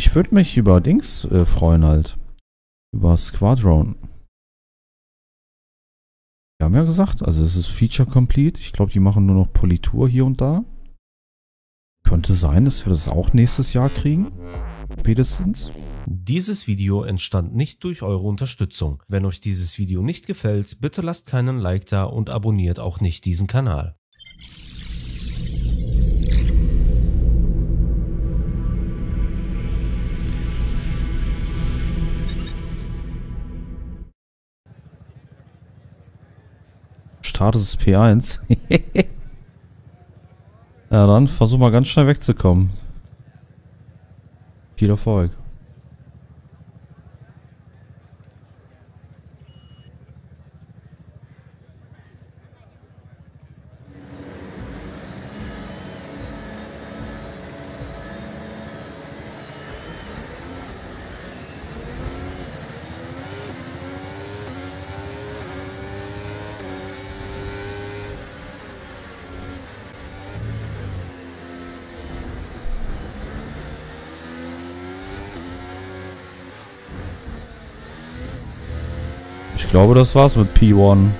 Ich würde mich über Dings äh, freuen halt. Über Squadron. Wir haben ja gesagt, also es ist Feature Complete. Ich glaube, die machen nur noch Politur hier und da. Könnte sein, dass wir das auch nächstes Jahr kriegen. Spätestens. Dieses Video entstand nicht durch eure Unterstützung. Wenn euch dieses Video nicht gefällt, bitte lasst keinen Like da und abonniert auch nicht diesen Kanal. Ist P1. ja, dann versuch mal ganz schnell wegzukommen. Viel Erfolg. Ich glaube, das war's mit P1.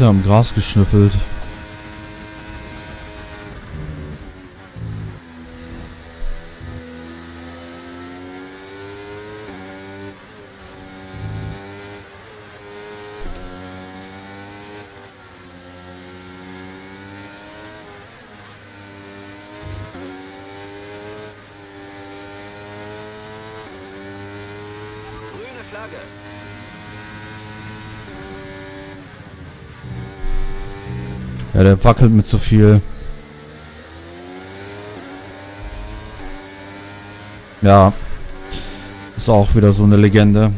Bisschen am Gras geschnüffelt. Grüne Flagge. Ja, der wackelt mit zu viel. Ja. Ist auch wieder so eine Legende.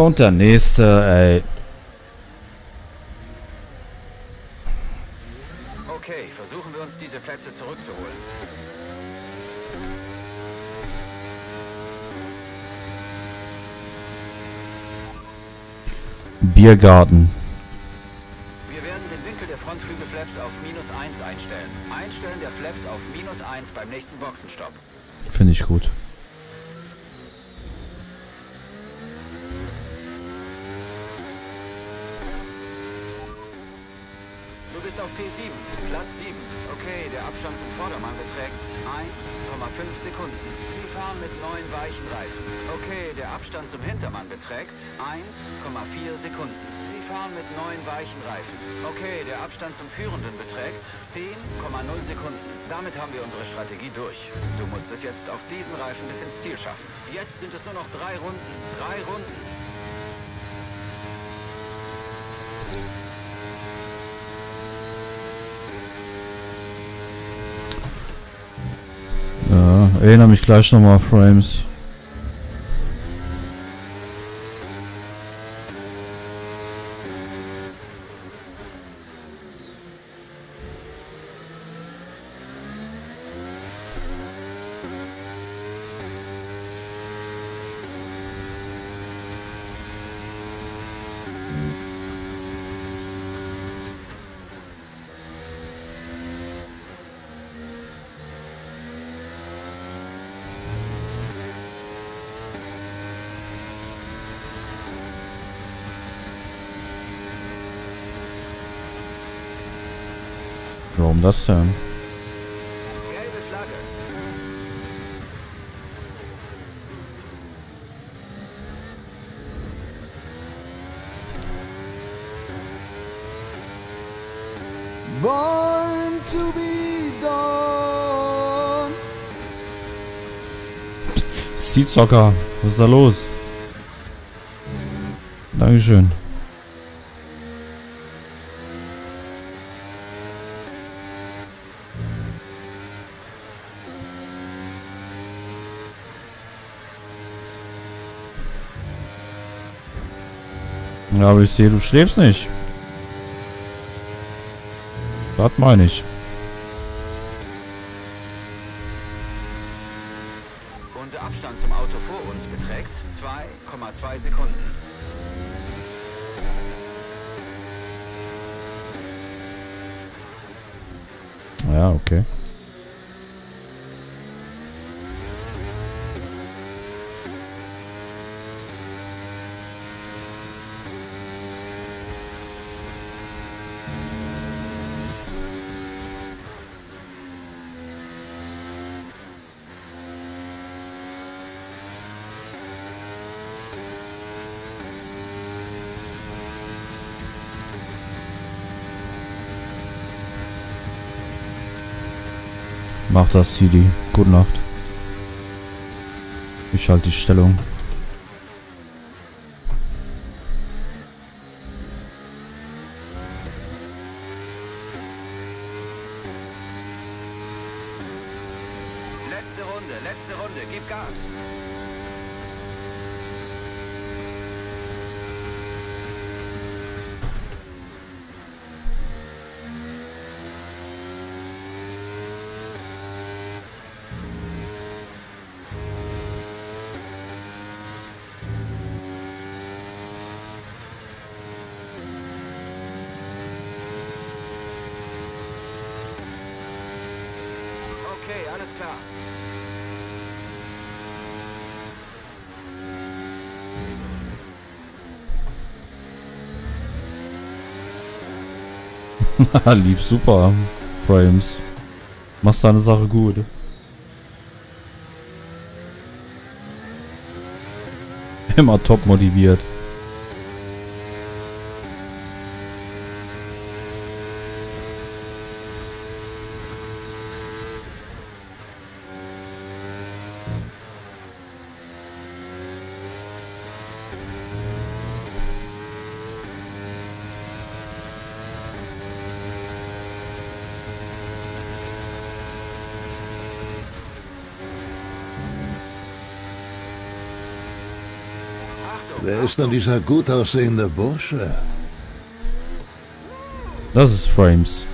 Und der nächste, ey. Okay, versuchen wir uns diese Plätze zurückzuholen. Biergarten. Erinnere mich gleich nochmal, Frames. Warum das denn? Seedsocker, was ist da los? Dankeschön. Ja, aber ich sehe, du schläfst nicht. Das meine ich. Unser Abstand zum Auto vor uns beträgt 2,2 Sekunden. Ja, okay. Mach das, CD. Gute Nacht. Ich halte die Stellung. Letzte Runde, letzte Runde, gib Gas. Okay, alles klar. Lief super. Frames. Machst deine Sache gut. Immer top motiviert. Achtung, Wer ist denn dieser gut aussehende Bursche? Das ist Frames.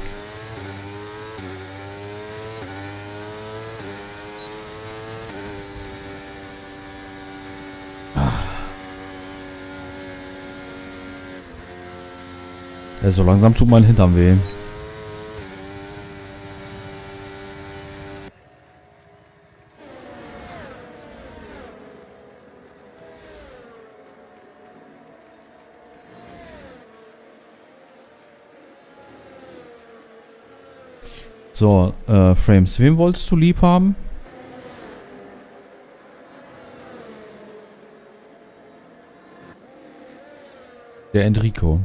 Ja, so langsam tut mein Hintern weh. So, äh, Frames, wen wolltest du lieb haben? Der Enrico.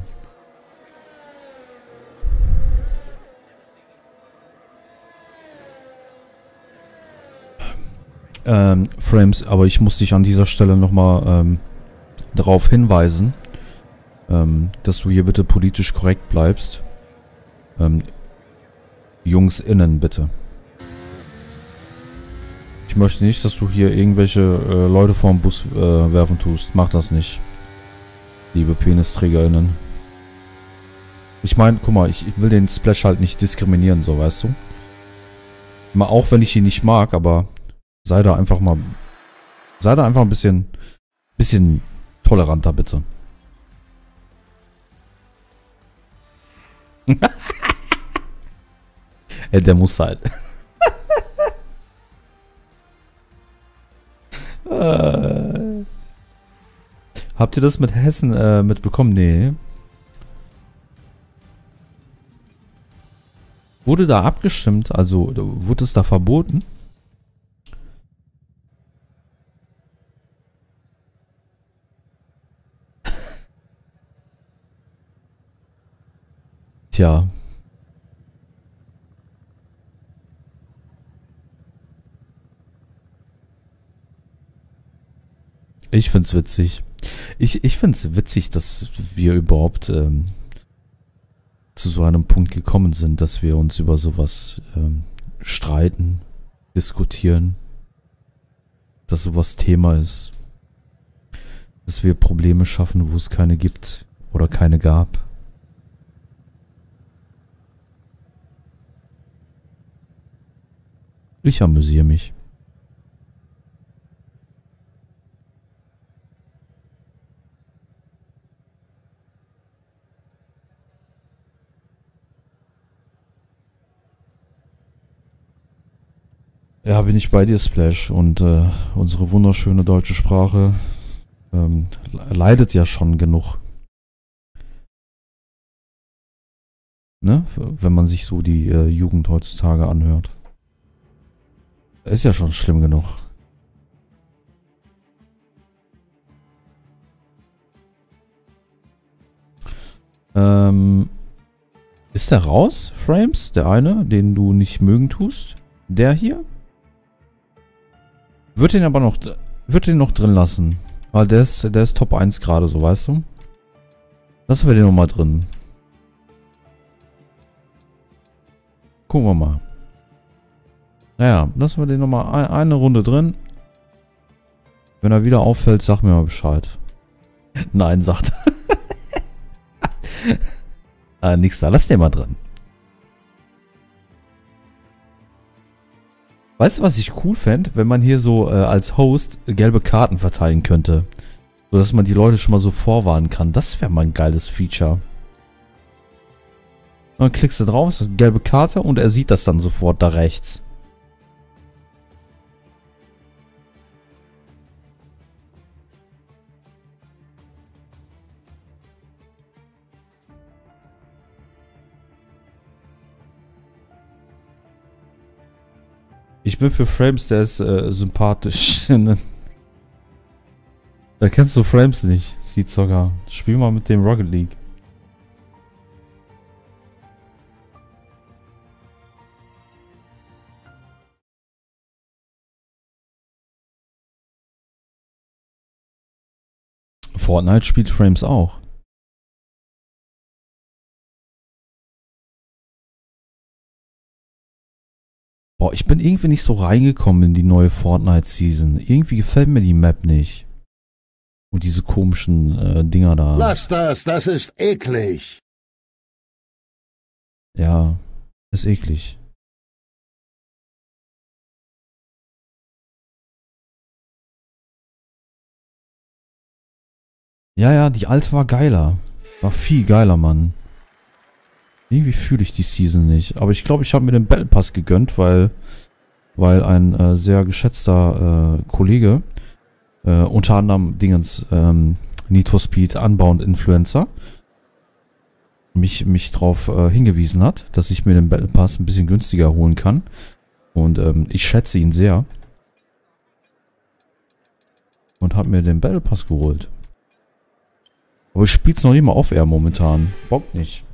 Ähm, Frames, aber ich muss dich an dieser Stelle nochmal ähm, darauf hinweisen, ähm, dass du hier bitte politisch korrekt bleibst. Ähm, Jungs innen, bitte. Ich möchte nicht, dass du hier irgendwelche äh, Leute vorm Bus äh, werfen tust. Mach das nicht. Liebe PenisträgerInnen. Ich meine, guck mal, ich, ich will den Splash halt nicht diskriminieren, so weißt du. Mal auch wenn ich ihn nicht mag, aber sei da einfach mal. Sei da einfach ein bisschen. Bisschen toleranter, bitte. Ja, der muss halt. Äh. Habt ihr das mit Hessen äh, mitbekommen? Nee. Wurde da abgestimmt? Also wurde es da verboten? Tja. Ich find's witzig. Ich, ich find's witzig, dass wir überhaupt ähm, zu so einem Punkt gekommen sind, dass wir uns über sowas ähm, streiten, diskutieren, dass sowas Thema ist, dass wir Probleme schaffen, wo es keine gibt oder keine gab. Ich amüsiere mich. Ja, bin ich bei dir, Splash. Und äh, unsere wunderschöne deutsche Sprache ähm, leidet ja schon genug. Ne? Wenn man sich so die äh, Jugend heutzutage anhört. Ist ja schon schlimm genug. Ähm, ist der raus, Frames? Der eine, den du nicht mögen tust? Der hier? Würde den aber noch, würde den noch drin lassen. Weil der ist, der ist Top 1 gerade so, weißt du? Lassen wir den nochmal drin. Gucken wir mal. Naja, lassen wir den nochmal ein, eine Runde drin. Wenn er wieder auffällt, sag mir mal Bescheid. Nein, sagt er. äh, nix da, lass den mal drin. Weißt du, was ich cool fände, wenn man hier so äh, als Host gelbe Karten verteilen könnte? So dass man die Leute schon mal so vorwarnen kann. Das wäre mal ein geiles Feature. Dann klickst du drauf, gelbe Karte und er sieht das dann sofort da rechts. Ich bin für Frames, der ist äh, sympathisch. da kennst du Frames nicht, sieht sogar. Spiel mal mit dem Rocket League. Fortnite spielt Frames auch. Boah, ich bin irgendwie nicht so reingekommen in die neue Fortnite-Season. Irgendwie gefällt mir die Map nicht. Und diese komischen äh, Dinger da. Lass das, das ist eklig. Ja, ist eklig. Ja, ja, die alte war geiler. War viel geiler, Mann. Irgendwie fühle ich die Season nicht. Aber ich glaube, ich habe mir den Battle Pass gegönnt, weil, weil ein äh, sehr geschätzter äh, Kollege, äh, unter anderem Dingens, ähm, Need for Speed Unbound Influencer, mich, mich darauf äh, hingewiesen hat, dass ich mir den Battle Pass ein bisschen günstiger holen kann. Und ähm, ich schätze ihn sehr. Und habe mir den Battle Pass geholt. Aber ich spiele es noch nicht mal auf Air momentan. Bock nicht.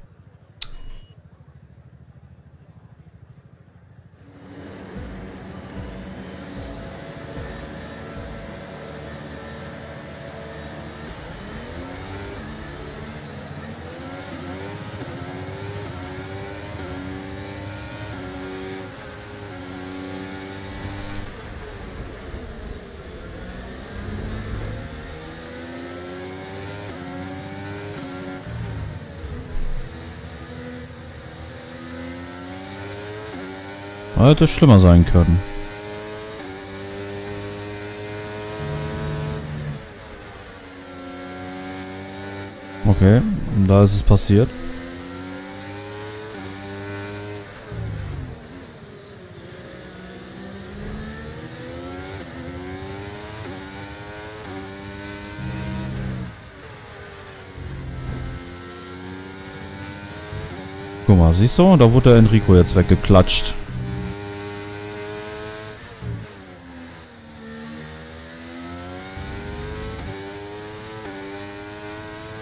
Hätte schlimmer sein können. Okay, da ist es passiert. Guck mal, siehst du? Da wurde der Enrico jetzt weggeklatscht.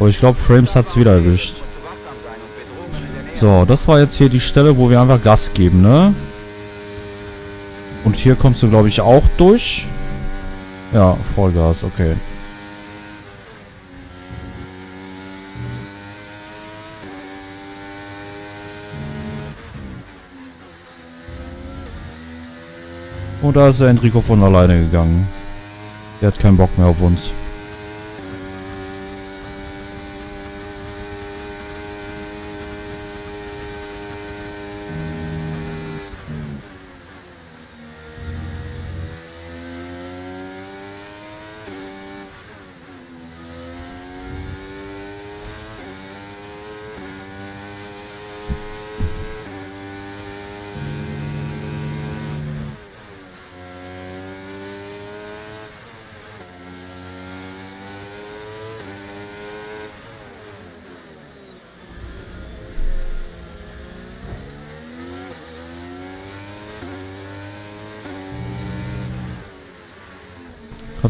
Aber ich glaube, Frames hat's wieder erwischt. So, das war jetzt hier die Stelle, wo wir einfach Gas geben, ne? Und hier kommst du, glaube ich, auch durch. Ja, Vollgas, okay. Und da ist der Enrico von alleine gegangen. Der hat keinen Bock mehr auf uns.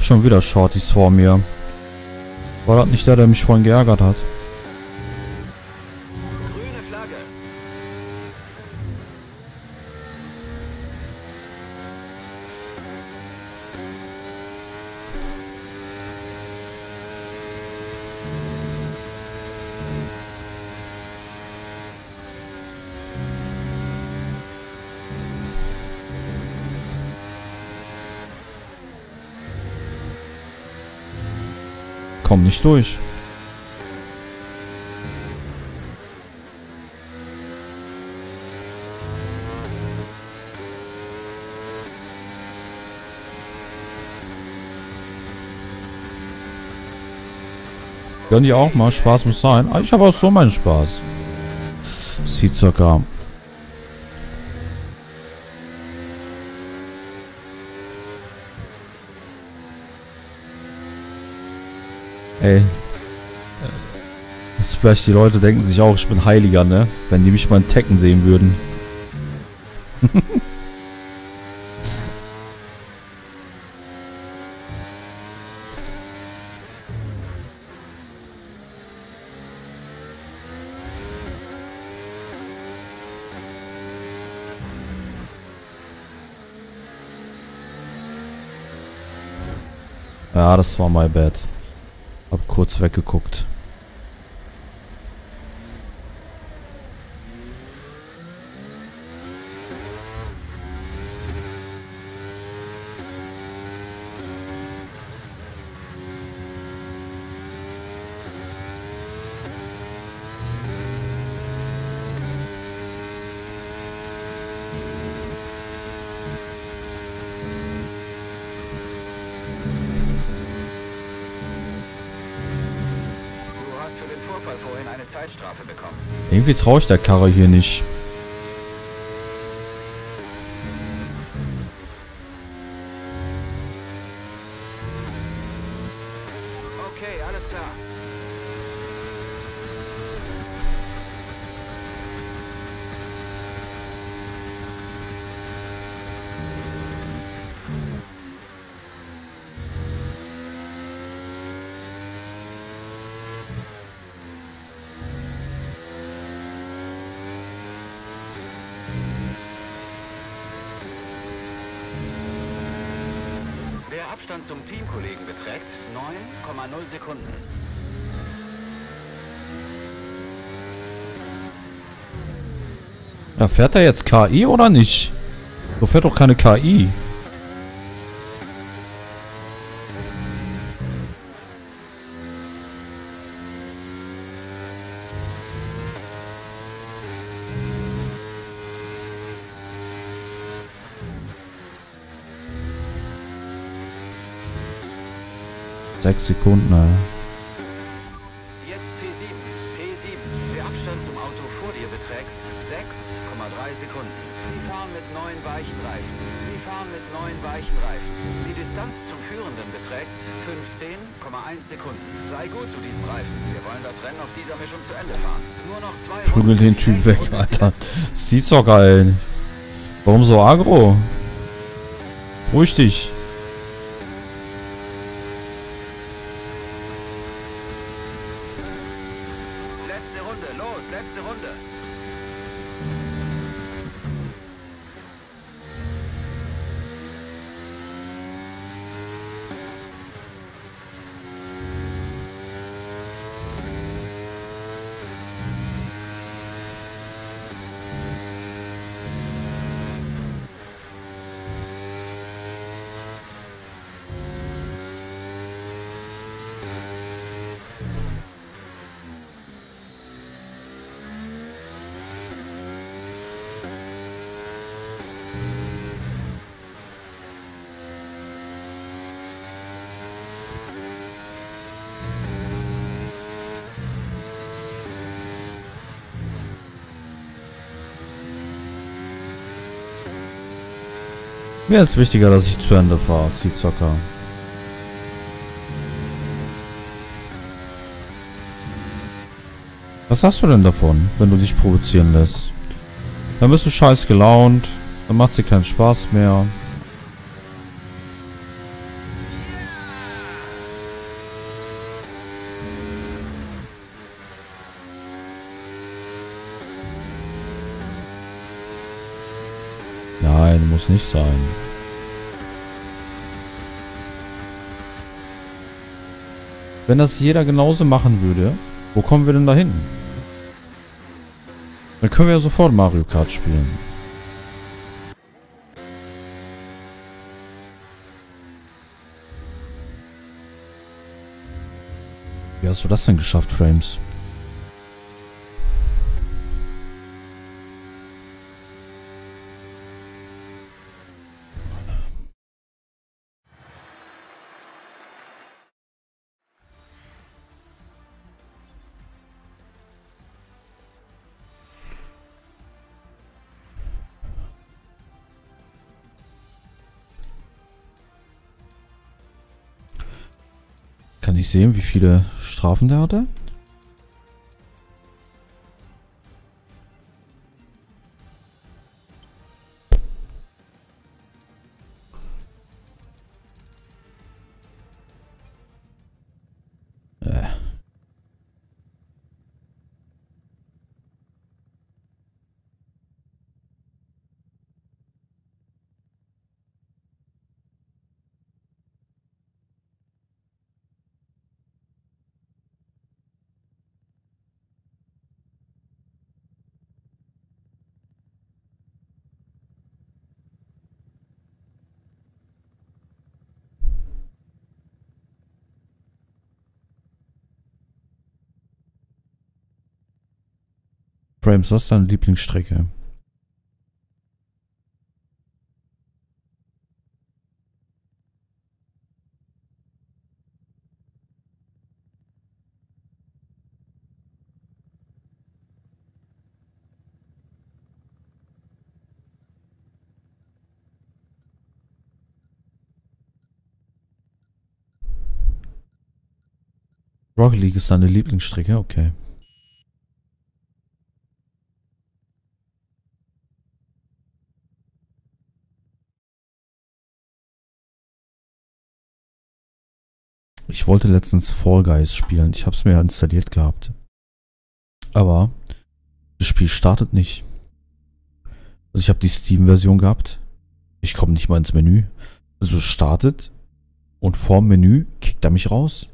Schon wieder Shorties vor mir. War das nicht der, der mich vorhin geärgert hat? Komm nicht durch. Gönn die auch mal. Spaß muss sein. Ah, Ich habe auch so meinen Spaß. Sieht Ey. Splash, die Leute denken sich auch, ich bin Heiliger, ne? Wenn die mich mal in Tekken sehen würden. Ja, das war my bad. Kurz weggeguckt. Du hast für den Vorfall vorhin eine Zeitstrafe bekommen. Irgendwie traue ich der Karre hier nicht. Okay, alles klar. Der Abstand zum Teamkollegen beträgt 9,0 Sekunden. Ja, fährt er jetzt KI oder nicht? So fährt doch keine KI. Sechs Sekunden, äh. Den Typ weg, Alter. bitte. Sieht's doch geil. Warum so aggro? Ruhig dich. Letzte Runde, los, letzte Runde. Mir ist wichtiger, dass ich zu Ende fahre, Zocker. Was hast du denn davon, wenn du dich provozieren lässt? Dann bist du scheiß gelaunt, dann macht sie keinen Spaß mehr. Nein, muss nicht sein. Wenn das jeder genauso machen würde, wo kommen wir denn da hin? Dann können wir ja sofort Mario Kart spielen. Wie hast du das denn geschafft, Frames? Sehen, wie viele Strafen der hatte? Frames, was ist deine Lieblingsstrecke? Rocket League ist deine Lieblingsstrecke? Okay. Ich wollte letztens Fall Guys spielen. Ich habe es mir ja installiert gehabt. Aber das Spiel startet nicht. Also ich habe die Steam-Version gehabt. Ich komme nicht mal ins Menü. Also startet und vorm Menü kickt er mich raus.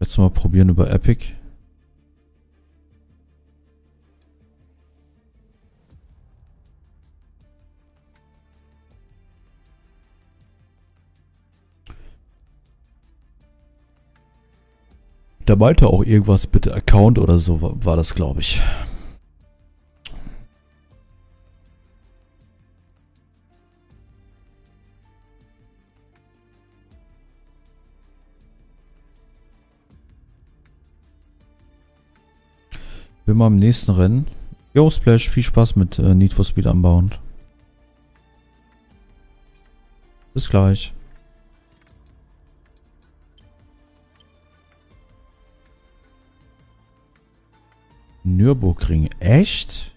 Jetzt mal probieren über Epic. Da meinte auch irgendwas bitte Account oder so war, das, glaube ich. Bin mal im nächsten Rennen. Jo, Splash, viel Spaß mit äh, Need for Speed Unbound. Bis gleich. Nürburgring. Echt?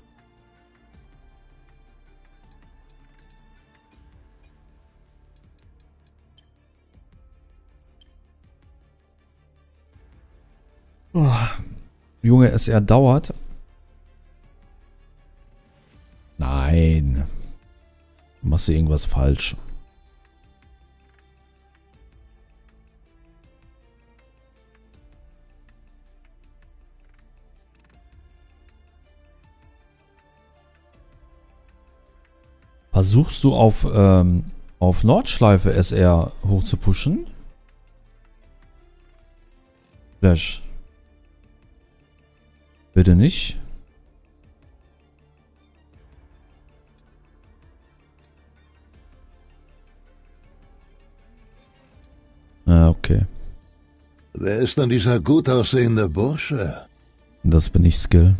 Oh. Junge, es erdauert. Nein. Machst du irgendwas falsch. Versuchst du auf, ähm, auf Nordschleife SR hoch zu pushen? Flash. Bitte nicht. Ah, okay. Wer ist denn dieser gut aussehende Bursche? Das bin ich, Skill.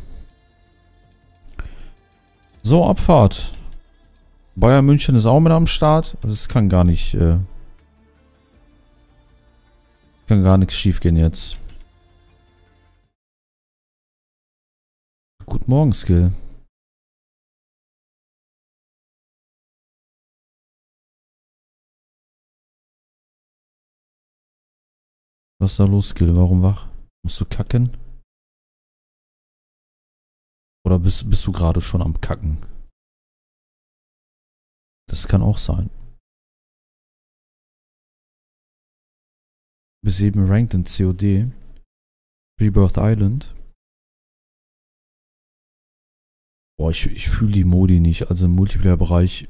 So, Abfahrt. Bayern München ist auch mit am Start. Also es kann gar nicht, äh, kann gar nichts schief gehen jetzt. Guten Morgen, Skill. Was ist da los, Skill? Warum wach? Musst du kacken? Oder bist, bist du gerade schon am Kacken? Das kann auch sein. Bis eben ranked in COD. Rebirth Island. Boah, ich, ich fühle die Modi nicht. Also im Multiplayer-Bereich.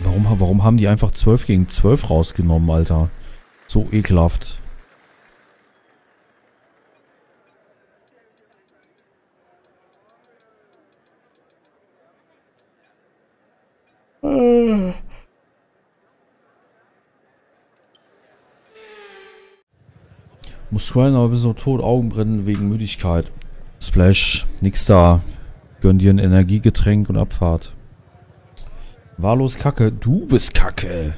Warum, warum haben die einfach 12 gegen 12 rausgenommen, Alter? So ekelhaft. Muss schreien, aber bist noch tot, Augen brennen wegen Müdigkeit. Splash, nix da. Gönn dir ein Energiegetränk und Abfahrt. Wahllos Kacke. Du bist Kacke.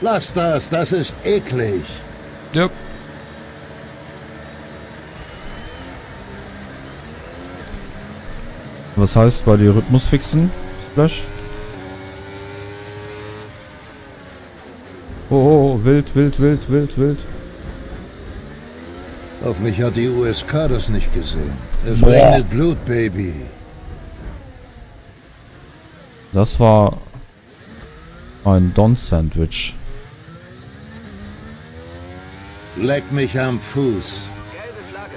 Lass das, das ist eklig. Ja. Was heißt bei dir Rhythmus fixen, Splash? Oh, oh, oh, wild, wild, wild, wild, wild. Auf mich hat die USK das nicht gesehen. Es Boah. regnet Blut, Baby. Das war ein Don-Sandwich. Leck mich am Fuß. Gelbe Flagge.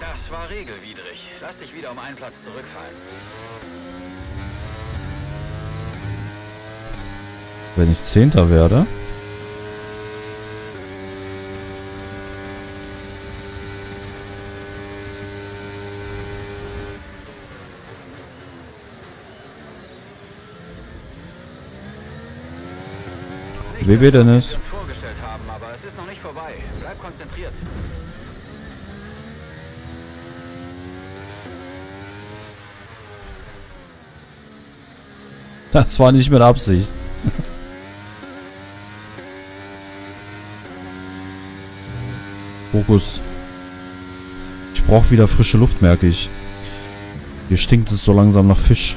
Das war regelwidrig. Lass dich wieder um einen Platz zurückfallen. Wenn ich Zehnter werde. Dennis. wir uns vorgestellt haben, aber es ist noch nicht vorbei. Bleib konzentriert. Das war nicht mit Absicht. Fokus. Ich brauche wieder frische Luft, merke ich. Hier stinkt es so langsam nach Fisch.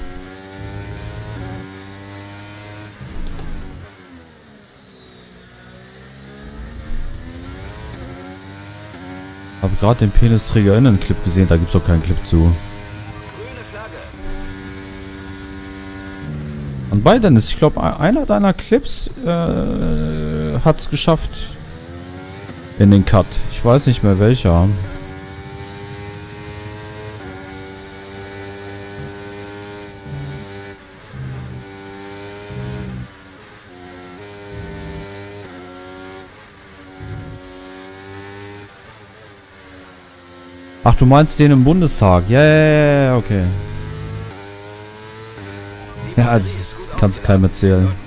Habe gerade den Penisträgerinnen-Clip gesehen, da gibt es doch keinen Clip zu. Und bei Dennis, ich glaube, einer deiner Clips äh, hat es geschafft in den Cut. Ich weiß nicht mehr welcher. Ach, du meinst den im Bundestag. Ja, ja, ja, okay. Ja, das kannst du keinem erzählen.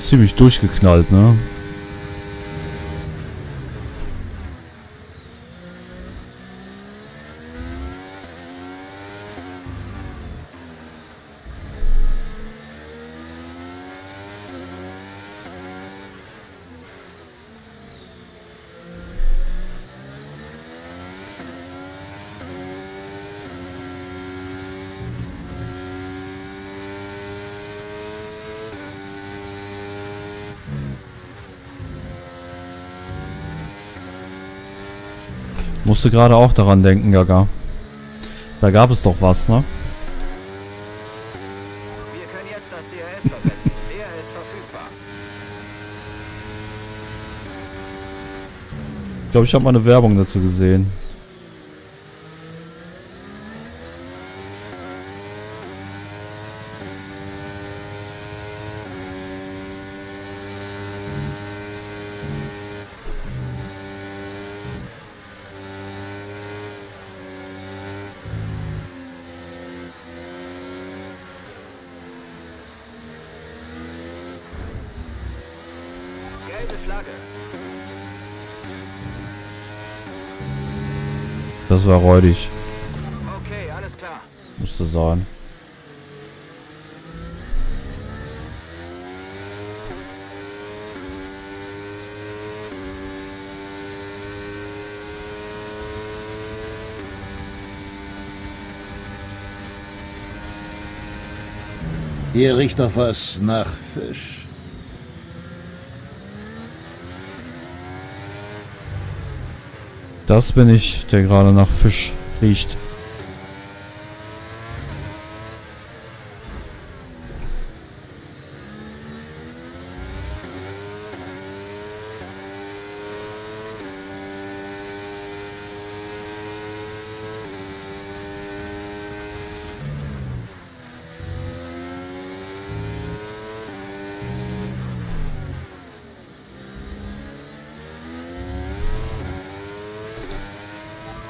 Ziemlich durchgeknallt, ne? Musste gerade auch daran denken, Gaga. Da gab es doch was, ne? Wir können jetzt das DRS verwenden. Der ist verfügbar. Ich glaube, ich habe mal eine Werbung dazu gesehen. Gelbe Flagge. Das war räudig. Okay, alles klar. Musste sein. Hier riecht doch was nach Fisch. Das bin ich, der gerade nach Fisch riecht.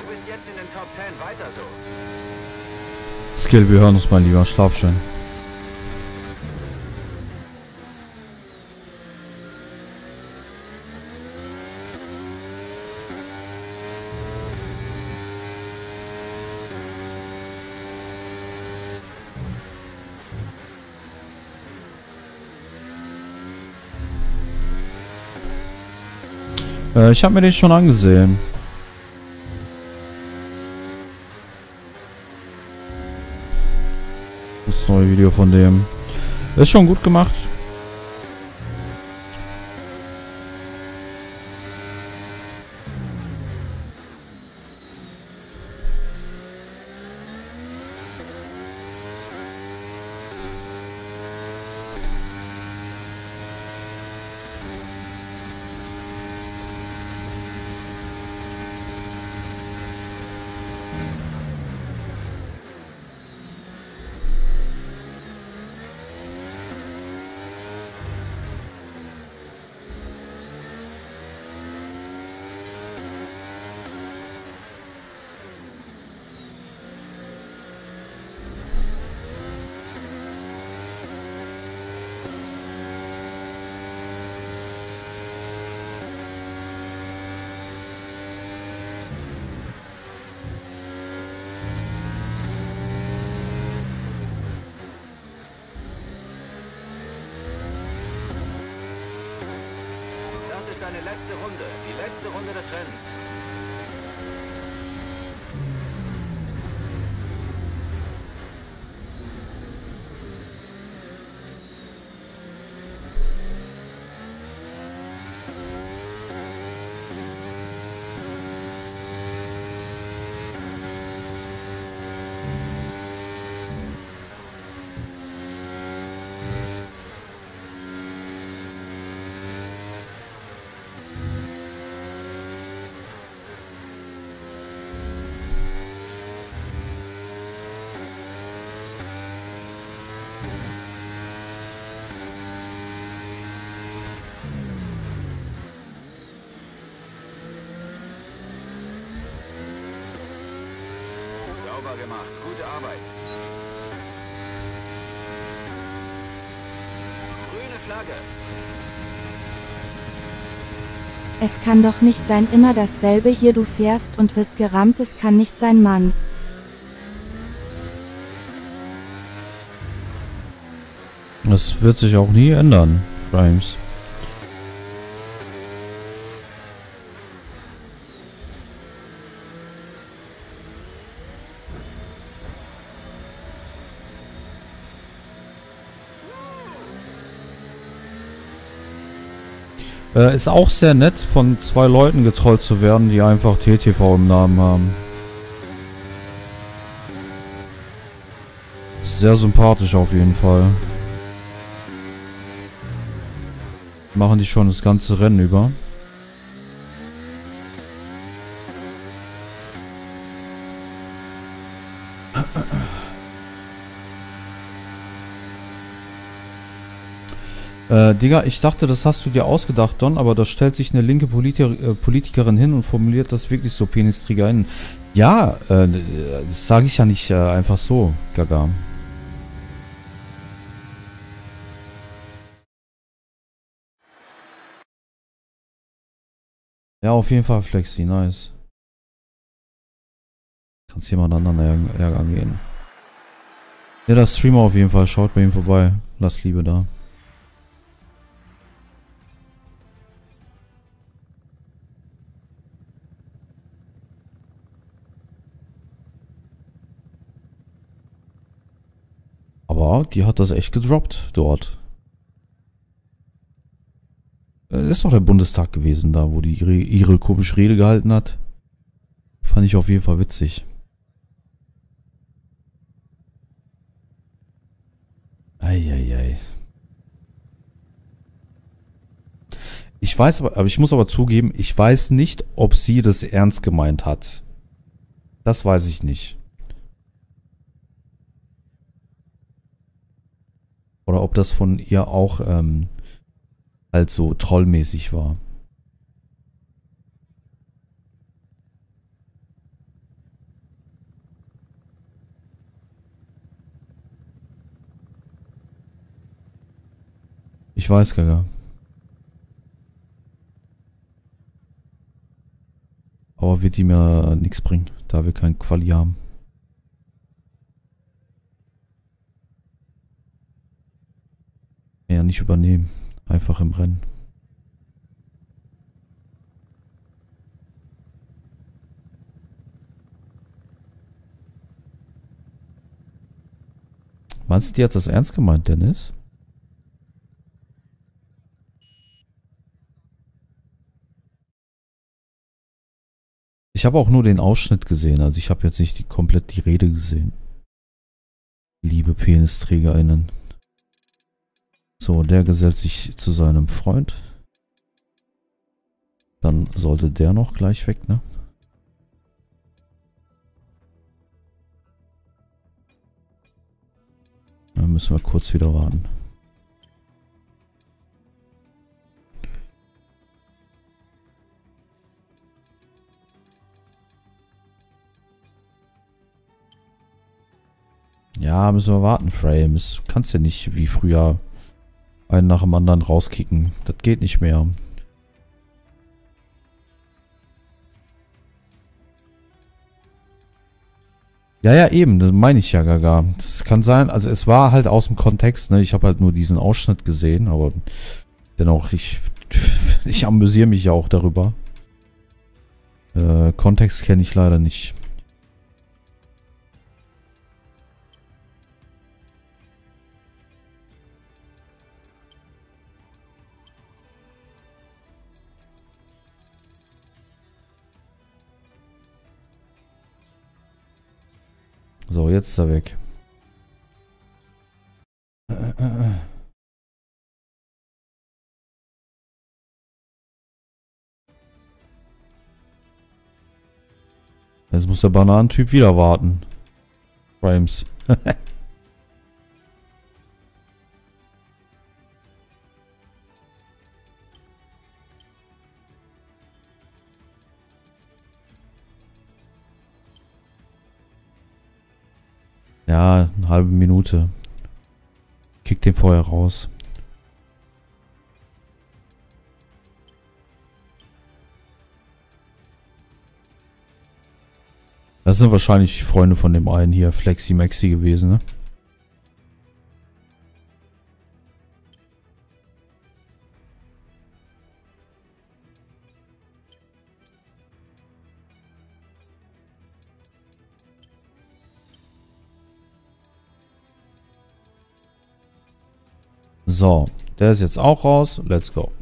Du bist jetzt in den Top 10 weiter so. Skill, wir hören uns mal lieber. Schlaf schön. Äh, ich habe mir den schon angesehen. Neue Video von dem. Ist schon gut gemacht. Deine letzte Runde. Die letzte Runde des Rennens. Gemacht. Gute Arbeit. Grüne Flagge. Es kann doch nicht sein immer dasselbe hier du fährst und wirst gerammt es kann nicht sein Mann. Das wird sich auch nie ändern, Grimes. Äh, ist auch sehr nett, von zwei Leuten getrollt zu werden, die einfach TTV im Namen haben. Sehr sympathisch auf jeden Fall. Machen die schon das ganze Rennen über. Äh, Digga, ich dachte, das hast du dir ausgedacht, Don, aber da stellt sich eine linke Politi äh, Politikerin hin und formuliert das wirklich so Penisträgerinnen. Ja, äh, das sage ich ja nicht äh, einfach so, Gaga. Ja, auf jeden Fall Flexi, nice. Kannst jemand anderen ärgern gehen. Ja, der Streamer auf jeden Fall, schaut bei ihm vorbei. Lasst Liebe da. Die hat das echt gedroppt dort. Das äh, ist doch der Bundestag gewesen da, wo die ihre, ihre komische Rede gehalten hat. Fand ich auf jeden Fall witzig. Eieiei. Ich weiß aber, aber ich muss aber zugeben, ich weiß nicht, ob sie das ernst gemeint hat. Das weiß ich nicht. Oder ob das von ihr auch ähm, halt so trollmäßig war. Ich weiß, Gaga. Aber wird die mir nichts bringen, da wir kein Quali haben. Ja, nicht übernehmen. Einfach im Rennen. Meinst du, die hat das ernst gemeint, Dennis? Ich habe auch nur den Ausschnitt gesehen, also ich habe jetzt nicht die, komplett die Rede gesehen. Liebe PenisträgerInnen. So, der gesellt sich zu seinem Freund. Dann sollte der noch gleich weg, ne? Dann müssen wir kurz wieder warten. Ja, müssen wir warten, Frames. Kannst ja nicht wie früher einen nach dem anderen rauskicken. Das geht nicht mehr. Ja, ja, eben, das meine ich ja, Gaga. Das kann sein, also es war halt aus dem Kontext, ne? Ich habe halt nur diesen Ausschnitt gesehen, aber dennoch, ich, ich amüsiere mich ja auch darüber. Äh, Kontext kenne ich leider nicht. So, jetzt ist er weg. Jetzt muss der Bananentyp wieder warten. Grimes. halbe Minute. Kick den vorher raus. Das sind wahrscheinlich Freunde von dem einen hier, Flexi Maxi gewesen, ne? So, der ist jetzt auch raus. Let's go.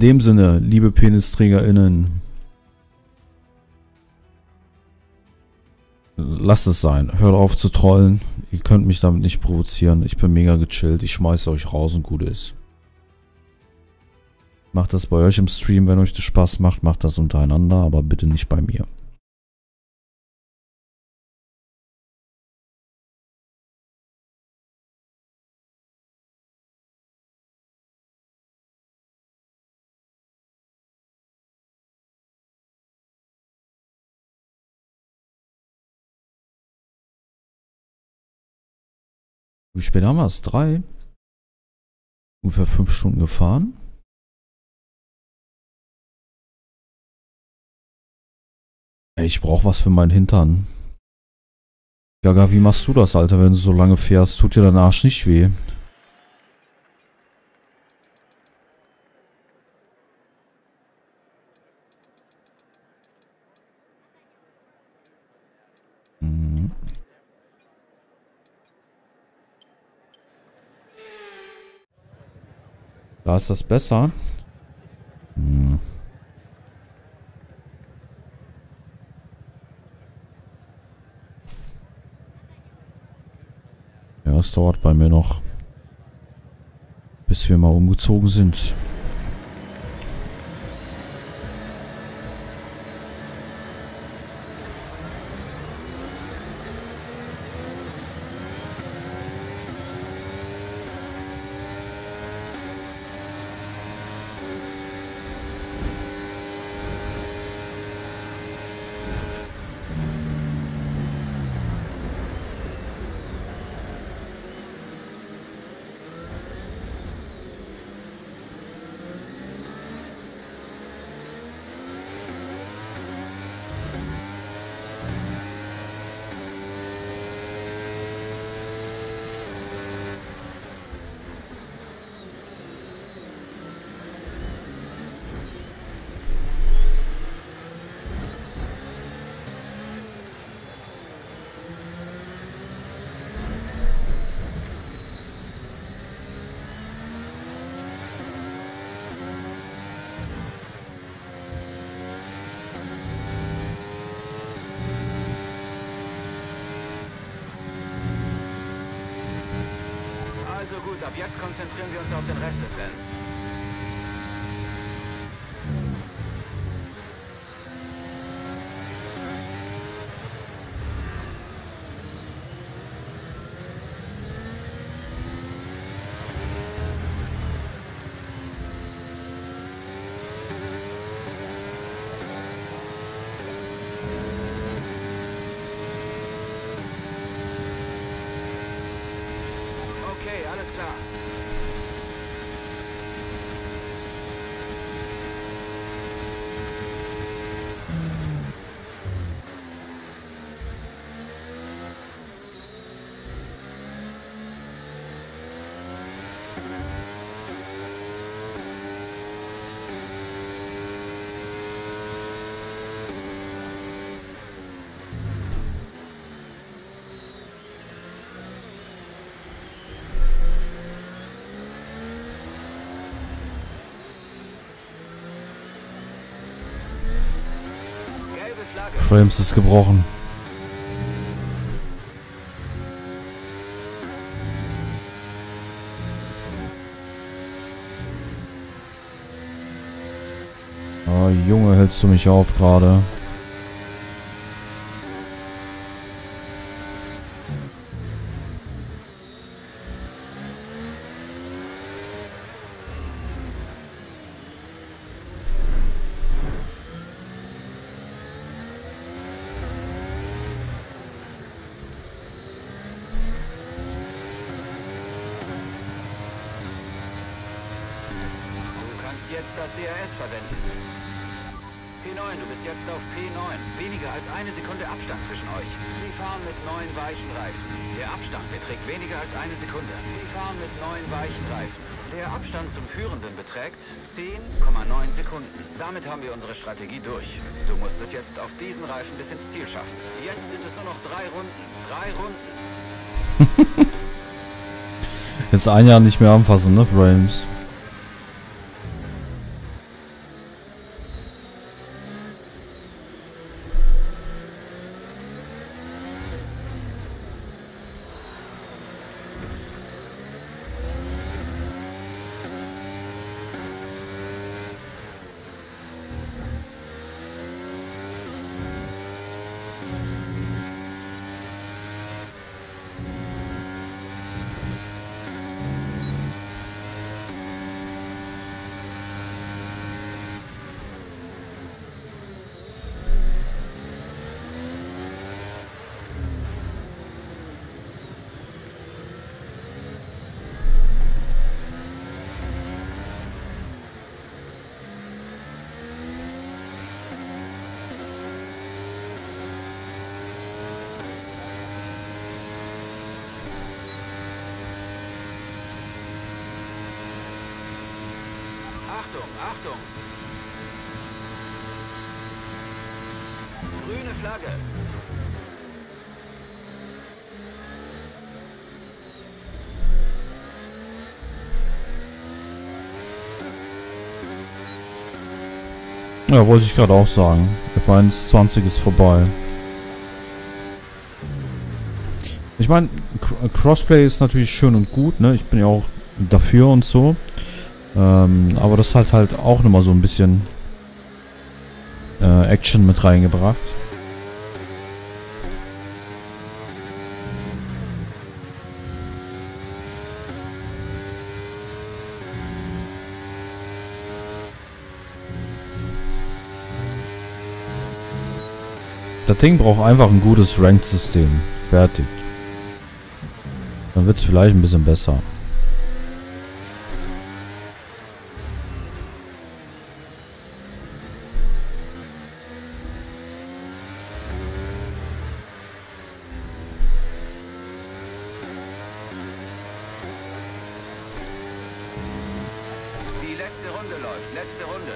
In dem Sinne, liebe PenisträgerInnen, lasst es sein. Hört auf zu trollen. Ihr könnt mich damit nicht provozieren. Ich bin mega gechillt. Ich schmeiße euch raus und gut ist. Macht das bei euch im Stream, wenn euch das Spaß macht. Macht das untereinander, aber bitte nicht bei mir. Wie spät haben wir es? Drei? Ungefähr fünf Stunden gefahren. Ey, ich brauch was für meinen Hintern. Gaga, wie machst du das, Alter, wenn du so lange fährst? Tut dir dein Arsch nicht weh? Da ist das besser. Hm. Ja, es dauert bei mir noch, bis wir mal umgezogen sind. Also gut, ab jetzt konzentrieren wir uns auf den Rest Frames ist gebrochen. Oh Junge, hältst du mich auf gerade? Jetzt ein Jahr nicht mehr anfassen, ne, Frames? Achtung! Grüne Flagge. Ja, wollte ich gerade auch sagen. F1 20 ist vorbei. Ich meine, Crossplay ist natürlich schön und gut, ne? Ich bin ja auch dafür und so. Ähm, aber das hat halt auch nochmal so ein bisschen äh, Action mit reingebracht. Das Ding braucht einfach ein gutes Ranked-System. Fertig. Dann wird es vielleicht ein bisschen besser. Die letzte Runde läuft. Letzte Runde.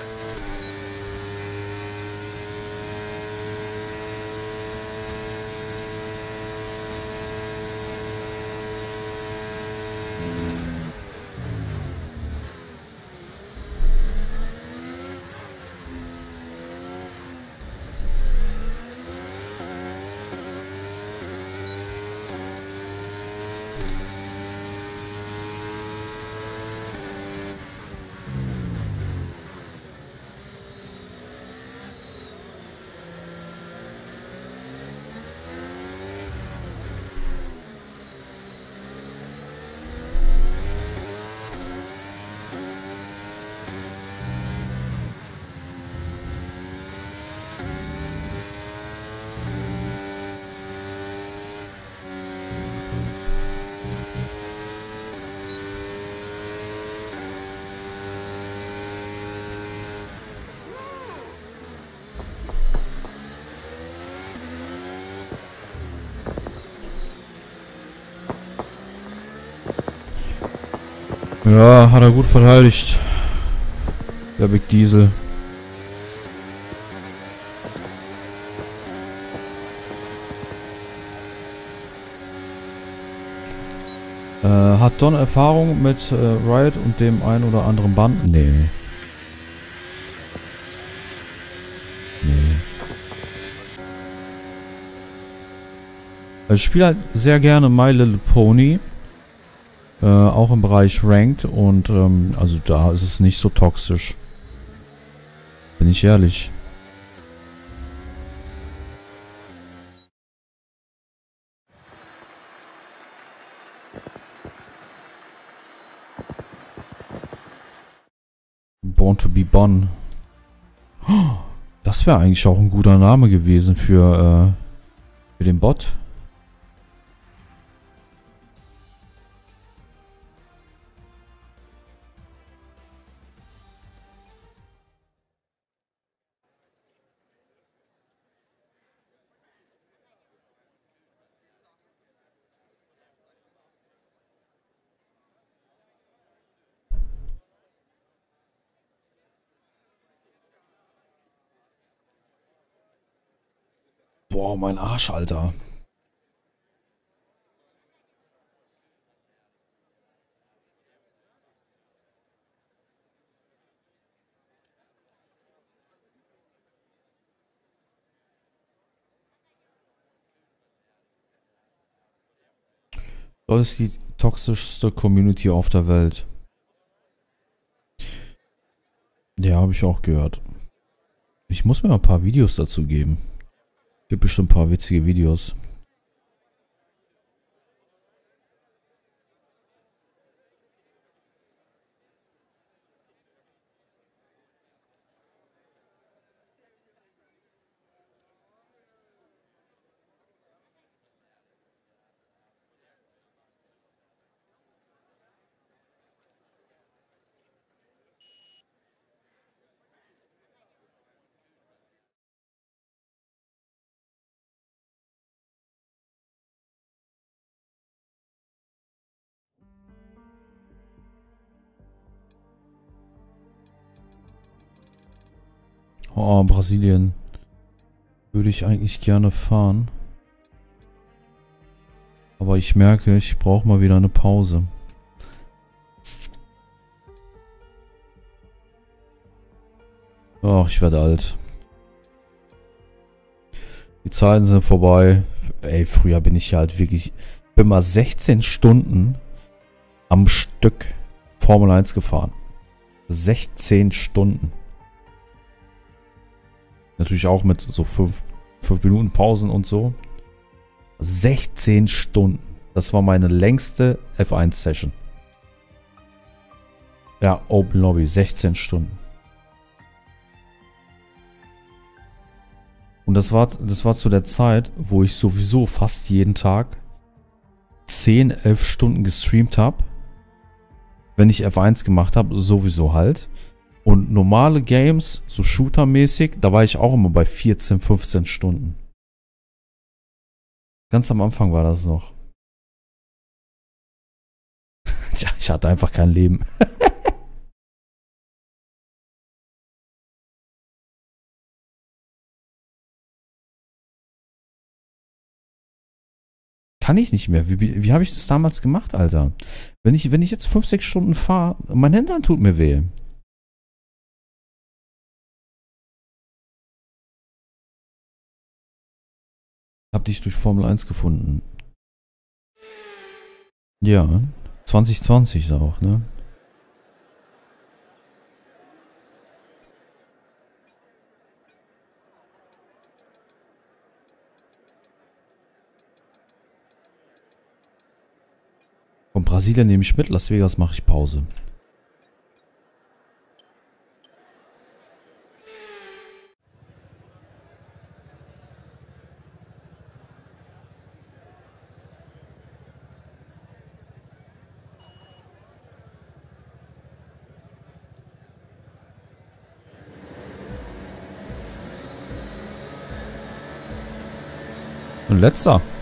Ja, hat er gut verteidigt. Der Big Diesel. Äh, hat Don Erfahrung mit äh, Riot und dem ein oder anderen Band? Nee. Nee. Ich spiele halt sehr gerne My Little Pony. Äh, auch im Bereich Ranked und ähm, also da ist es nicht so toxisch. Bin ich ehrlich. Born to be Bonn. Das wäre eigentlich auch ein guter Name gewesen für, äh, für den Bot. Boah, mein Arsch, Alter. Das ist die toxischste Community auf der Welt. Ja, habe ich auch gehört. Ich muss mir ein paar Videos dazu geben. Gibt bestimmt ein paar witzige Videos. Oh, Brasilien. Würde ich eigentlich gerne fahren. Aber ich merke, ich brauche mal wieder eine Pause. Ach, ich werde alt. Die Zeiten sind vorbei. Ey, früher bin ich halt wirklich... bin mal 16 Stunden am Stück Formel 1 gefahren. 16 Stunden. Natürlich auch mit so 5 Minuten Pausen und so. 16 Stunden. Das war meine längste F1-Session. Ja, Open Lobby, 16 Stunden. Und das war, das war zu der Zeit, wo ich sowieso fast jeden Tag 10, 11 Stunden gestreamt habe. Wenn ich F1 gemacht habe, sowieso halt. Und normale Games, so Shooter-mäßig, da war ich auch immer bei 14, 15 Stunden. Ganz am Anfang war das noch. Tja, ich hatte einfach kein Leben. Kann ich nicht mehr. Wie, wie habe ich das damals gemacht, Alter? Wenn ich, wenn ich jetzt 5, 6 Stunden fahre, mein Hintern tut mir weh. Hab dich durch Formel 1 gefunden. Ja, 2020 auch, ne? Von Brasilien nehme ich mit, Las Vegas mache ich Pause. Letzter. Uh,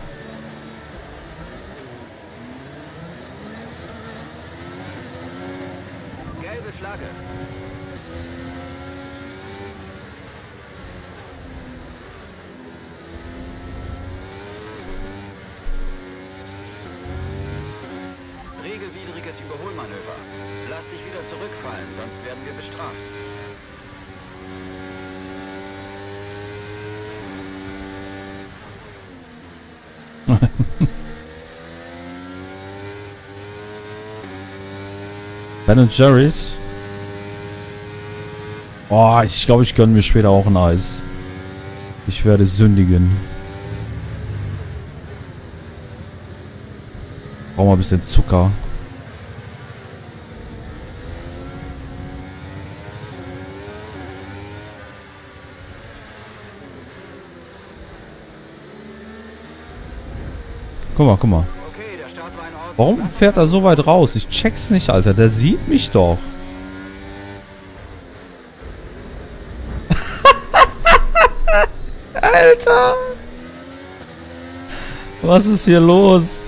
Ben Jerry's. Oh, ich glaube, ich gönne mir später auch ein Eis. Ich werde sündigen. Brauchen wir ein bisschen Zucker. Guck mal, guck mal. Okay, der Start war in Ordnung. Warum fährt er so weit raus? Ich check's nicht, Alter. Der sieht mich doch. Alter! Was ist hier los?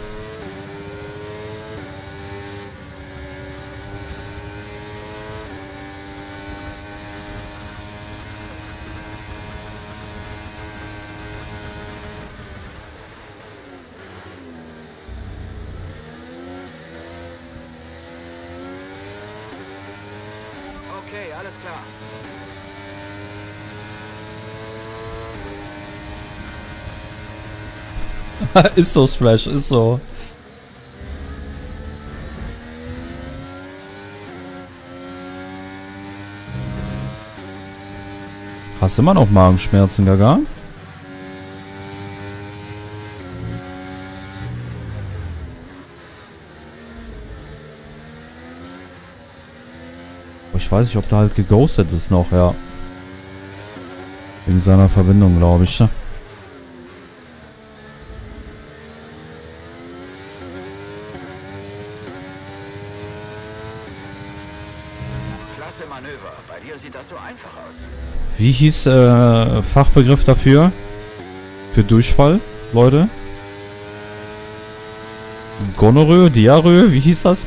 Okay, alles klar. ist so, Splash, ist so. Hast du immer noch Magenschmerzen, Gaga? Weiß nicht, ob der halt geghostet ist noch, ja. Wegen seiner Verbindung, glaube ich. ne? Klasse Manöver. Bei dir sieht das so einfach aus. Wie hieß äh, Fachbegriff dafür? Für Durchfall, Leute? Gonorrhoe, Diarrhoe, wie hieß das?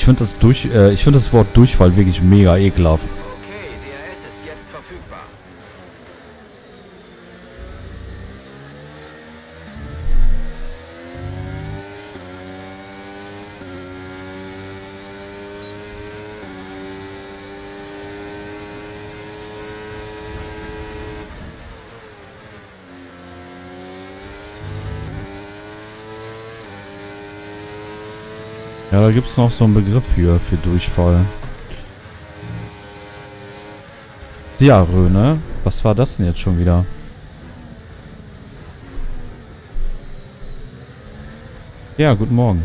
Ich finde das durch, äh, ich finde das Wort Durchfall wirklich mega ekelhaft. Okay, DRS ist jetzt verfügbar. Ja, da gibt es noch so einen Begriff für, für Durchfall. Diarrhoe, ne? Was war das denn jetzt schon wieder? Ja, guten Morgen.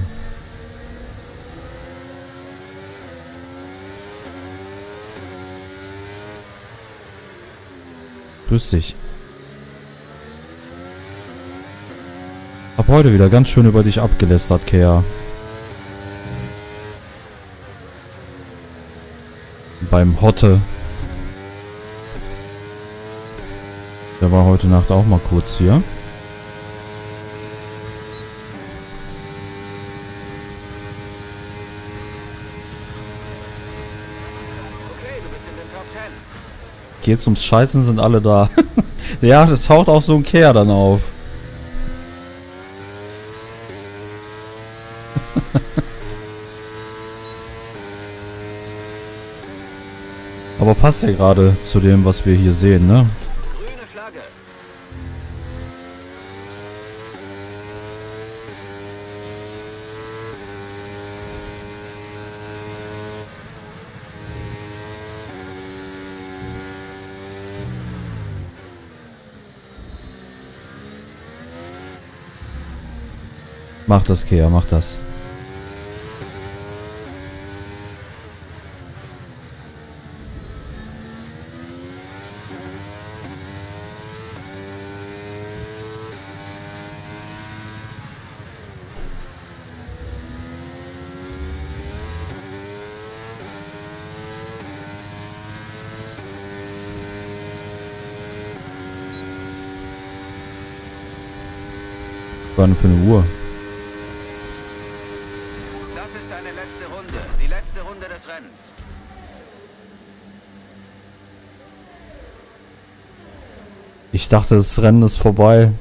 Grüß dich. Hab heute wieder ganz schön über dich abgelästert, Kea. Beim Hotte. Der war heute Nacht auch mal kurz hier. Okay, du bist in den Top 10. Geht's ums Scheißen, sind alle da. ja, das taucht auch so ein Kehr dann auf. Aber passt ja gerade zu dem, was wir hier sehen, ne? Mach das, Kehr, mach das. Was denn für eine Uhr? Das ist deine letzte Runde. Die letzte Runde des Rennens. Ich dachte, das Rennen ist vorbei.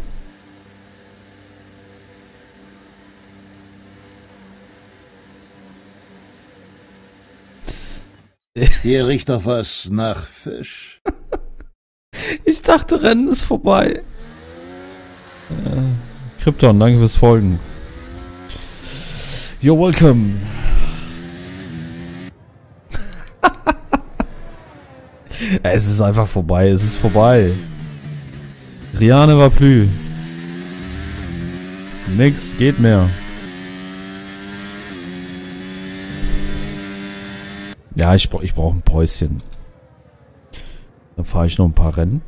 Hier riecht doch was nach Fisch. Ich dachte, Rennen ist vorbei. Äh, Krypton, danke fürs Folgen. You're welcome. es ist einfach vorbei, es ist vorbei. Riane war plü. Nix geht mehr. Ja, ich, ich brauche ein Päuschen. Dann fahre ich noch ein paar Rennen.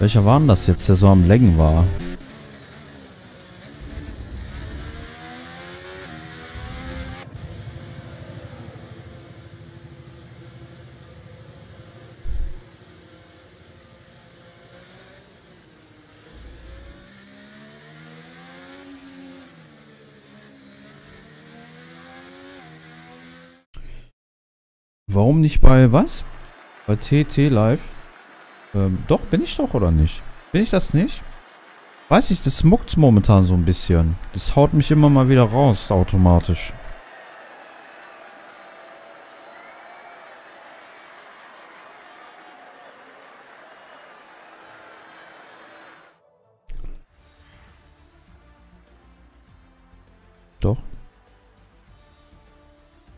Welcher war denn das jetzt, der so am Längen war? Warum nicht bei was? Bei TT Live? Ähm, doch, bin ich doch oder nicht? Bin ich das nicht? Weiß ich, das muckt momentan so ein bisschen. Das haut mich immer mal wieder raus, automatisch. Doch.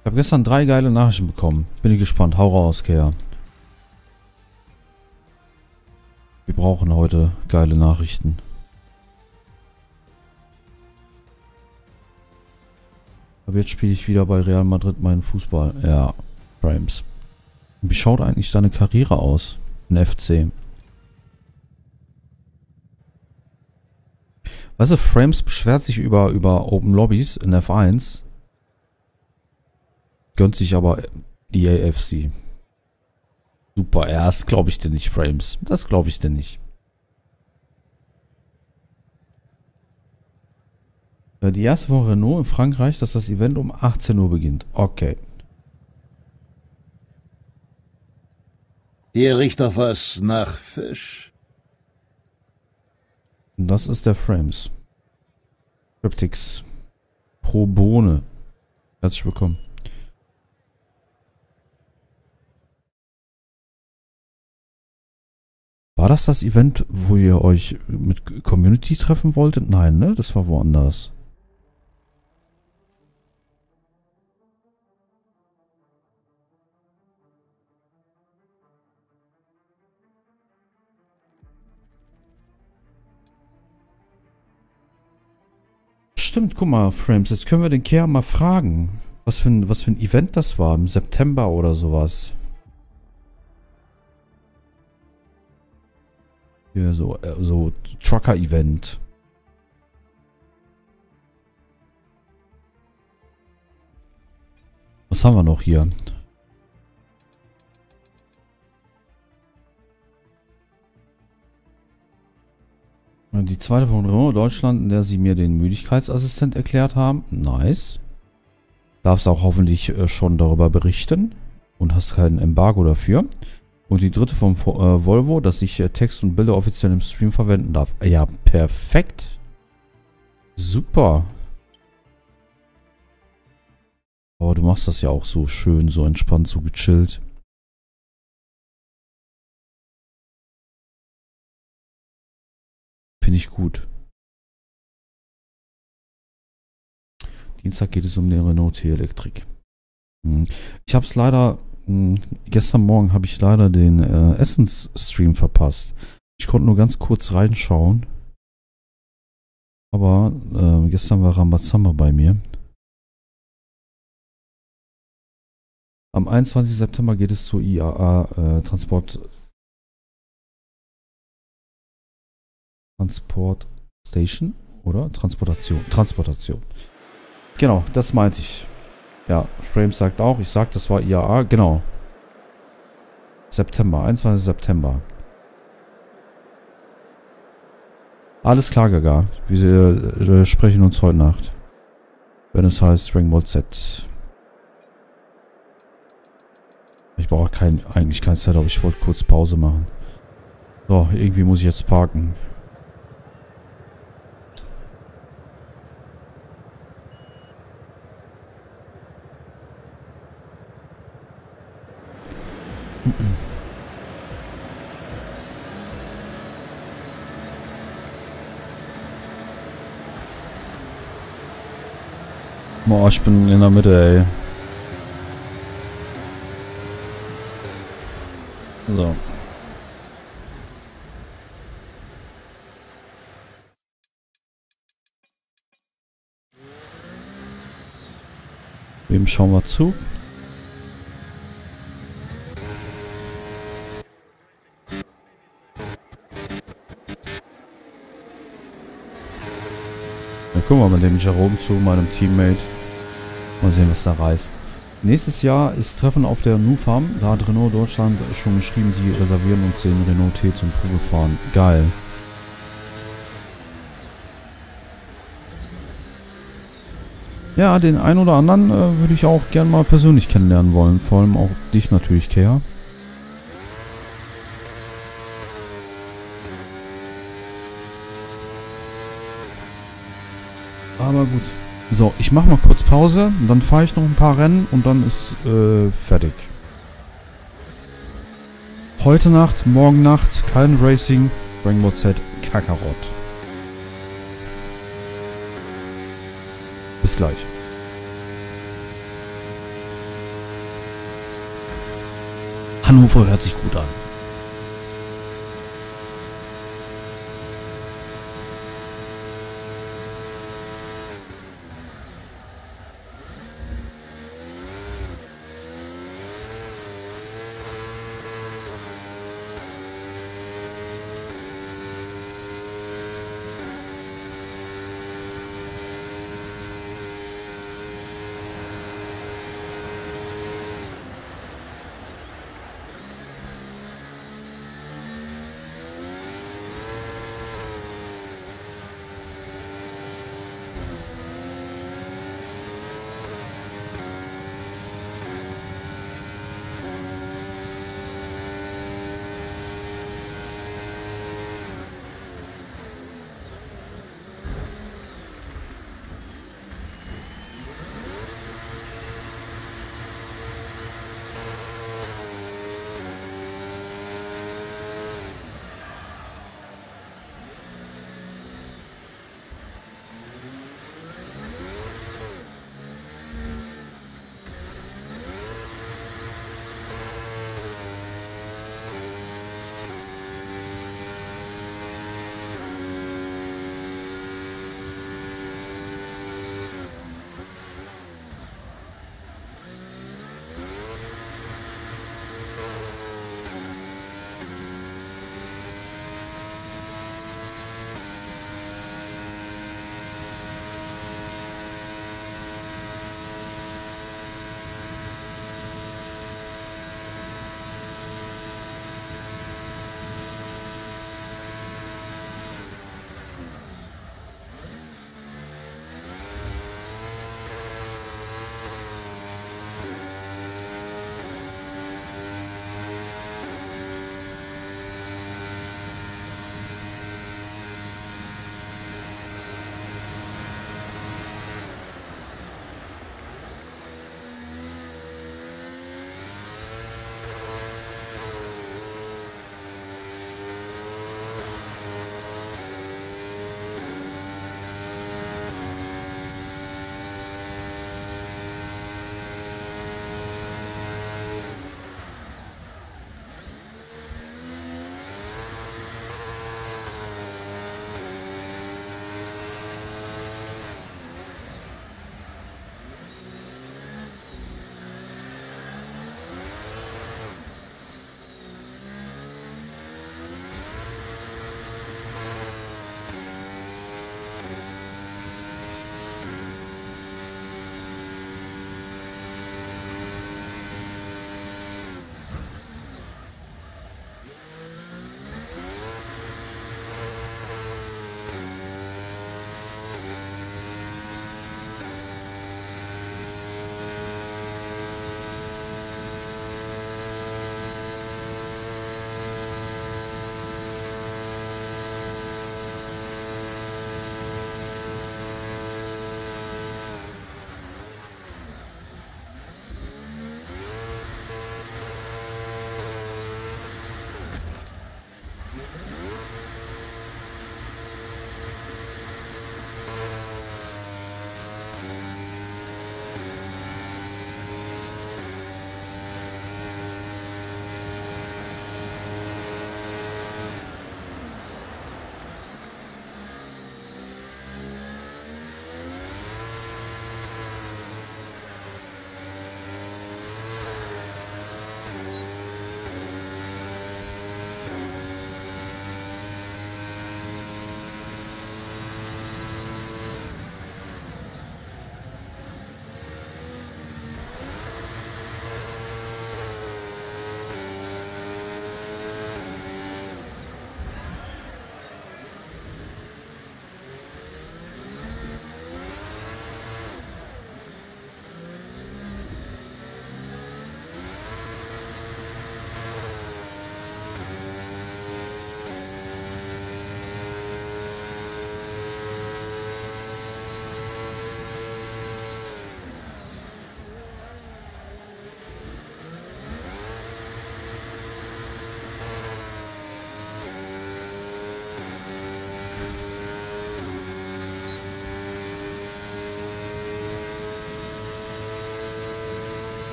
Ich habe gestern drei geile Nachrichten bekommen. Bin ich gespannt. Hau raus, Kea. Wir brauchen heute geile Nachrichten. Aber jetzt spiele ich wieder bei Real Madrid meinen Fußball. Ja, Frames. Wie schaut eigentlich deine Karriere aus in FC? Weißt du, Frames beschwert sich über, über Open Lobbys in F1. Gönnt sich aber die AFC. Super, ja, das glaube ich dir nicht, Frames. Das glaube ich dir nicht. Äh, Die erste Woche Renault in Frankreich, dass das Event um 18 Uhr beginnt. Okay. Hier riecht doch was nach Fisch. Und das ist der Frames. Cryptics. Pro Bohne. Herzlich willkommen. War das das Event, wo ihr euch mit Community treffen wolltet? Nein, ne? Das war woanders. Stimmt, guck mal, Frames, jetzt können wir den Kerl mal fragen, was für, ein, was für ein Event das war, im September oder sowas. Hier so, äh, so Trucker-Event. Was haben wir noch hier? Die zweite von Renault Deutschland, in der sie mir den Müdigkeitsassistent erklärt haben. Nice. Darfst auch hoffentlich äh, schon darüber berichten. Und hast kein Embargo dafür. Und die dritte vom Vo- äh, Volvo, dass ich äh, Text und Bilder offiziell im Stream verwenden darf. Ja, perfekt. Super. Aber du machst das ja auch so schön, so entspannt, so gechillt. Finde ich gut. Dienstag geht es um den Renault T-Elektrik. Hm. Ich habe es leider, hm, gestern Morgen habe ich leider den äh, Essens-Stream verpasst. Ich konnte nur ganz kurz reinschauen. Aber äh, gestern war Rambazamba bei mir. Am 21. September geht es zur IAA äh, Transport Transport Station oder Transportation. Transportation. Genau, das meinte ich. Ja, Frames sagt auch, ich sag, das war IAA, genau. September, 21. September. Alles klar, Gaga. Wir äh, sprechen uns heute Nacht. Wenn es heißt Dragon Ball Z. Ich brauche kein, eigentlich Zeit, aber ich wollte kurz Pause machen. So, irgendwie muss ich jetzt parken. Boah, ich bin in der Mitte, ey. So. Wem schauen wir zu? Dann gucken wir mal dem Jerome zu, meinem Teammate. Mal sehen, was da reißt. Nächstes Jahr ist Treffen auf der Nu Farm. Da hat Renault Deutschland schon geschrieben, sie reservieren uns den Renault T zum Probefahren. Geil. Ja, den einen oder anderen äh, würde ich auch gern mal persönlich kennenlernen wollen. Vor allem auch dich natürlich, Kea. Aber gut. So, ich mache mal kurz Pause, dann fahre ich noch ein paar Rennen und dann ist äh, fertig. Heute Nacht, morgen Nacht, kein Racing, Rainbow Z, Kakarot. Bis gleich. Hannover hört sich gut an.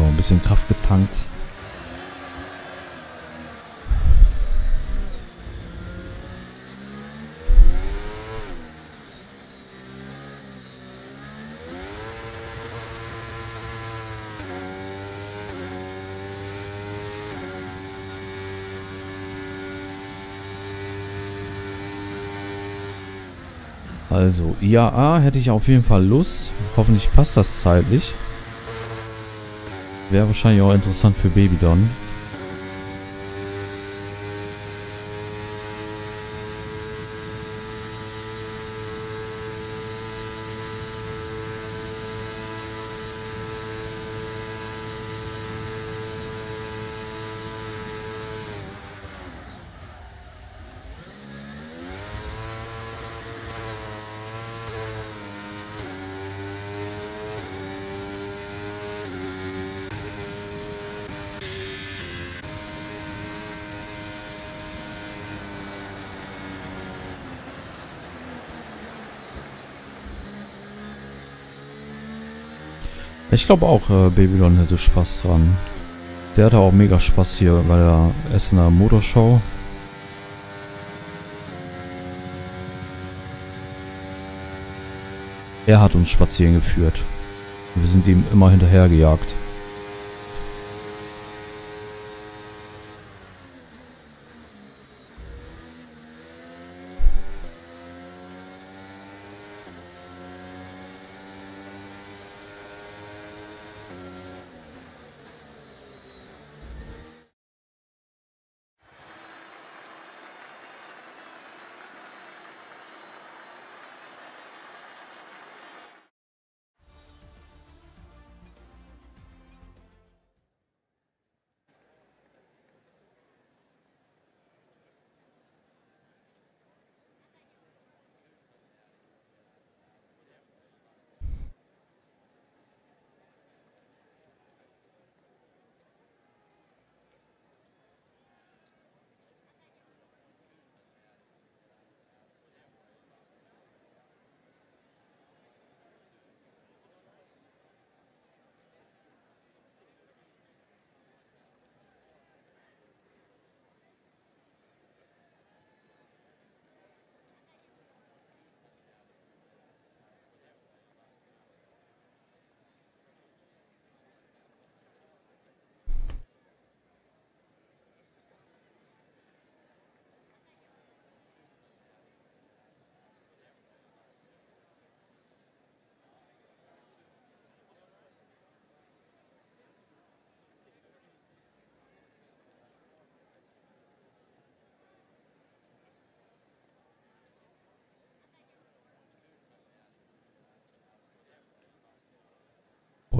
So, ein bisschen Kraft getankt. Also, IAA hätte ich auf jeden Fall Lust. Hoffentlich passt das zeitlich. Wäre wahrscheinlich auch interessant für Babydon. Ich glaube auch, äh, Babylon hätte Spaß dran. Der hatte auch mega Spaß hier bei der Essener Motorshow. Er hat uns spazieren geführt. Wir sind ihm immer hinterhergejagt.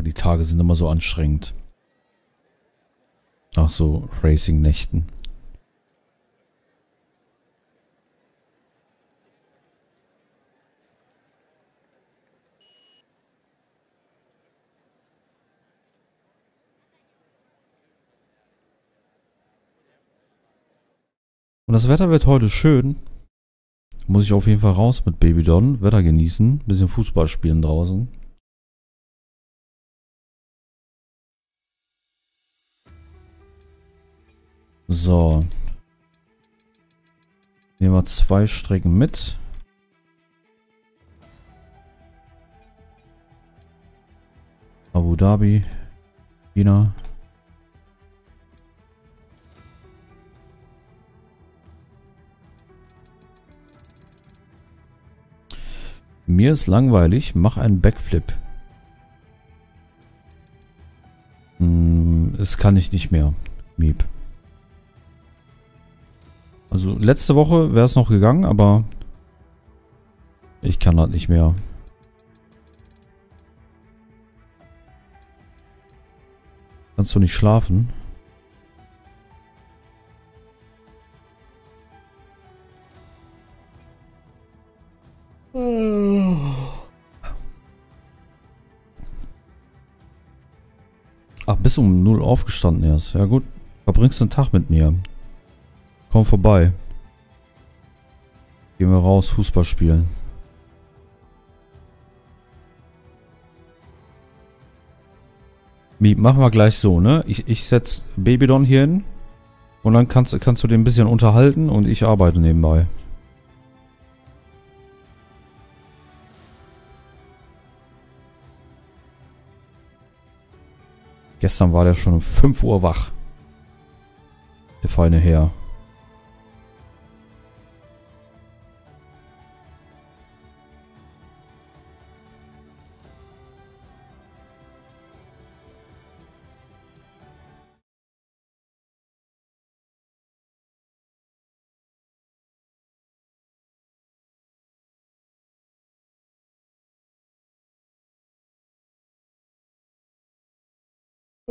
Oh, die Tage sind immer so anstrengend. Ach so, Racing-Nächten. Und das Wetter wird heute schön. Muss ich auf jeden Fall raus mit Baby Don. Wetter genießen. Bisschen Fußball spielen draußen. So. Nehmen wir zwei Strecken mit. Abu Dhabi, China. Mir ist langweilig, mach einen Backflip. Hm, das kann ich nicht mehr. Miep. Also letzte Woche wäre es noch gegangen, aber ich kann das nicht mehr. Kannst du nicht schlafen? Ach, bis um 0 aufgestanden erst. Ja gut, verbringst einen Tag mit mir. Komm vorbei. Gehen wir raus, Fußball spielen. Machen wir gleich so, ne? Ich, ich setz Babydon hier hin. Und dann kannst, kannst du den ein bisschen unterhalten und ich arbeite nebenbei. Gestern war der schon um 5 Uhr wach. Der feine Herr.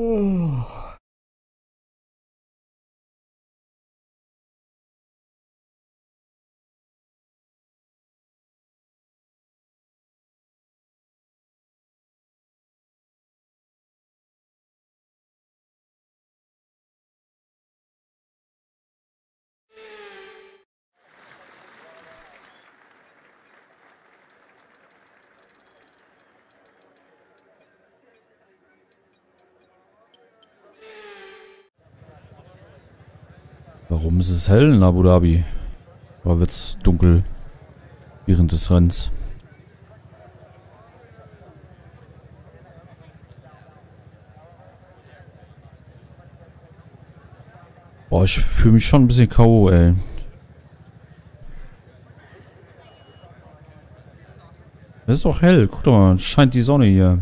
Oh. Warum ist es hell in Abu Dhabi? Oder wird's dunkel während des Rennens? Boah, ich fühle mich schon ein bisschen K.O., ey. Es ist doch hell. Guck doch mal, scheint die Sonne hier.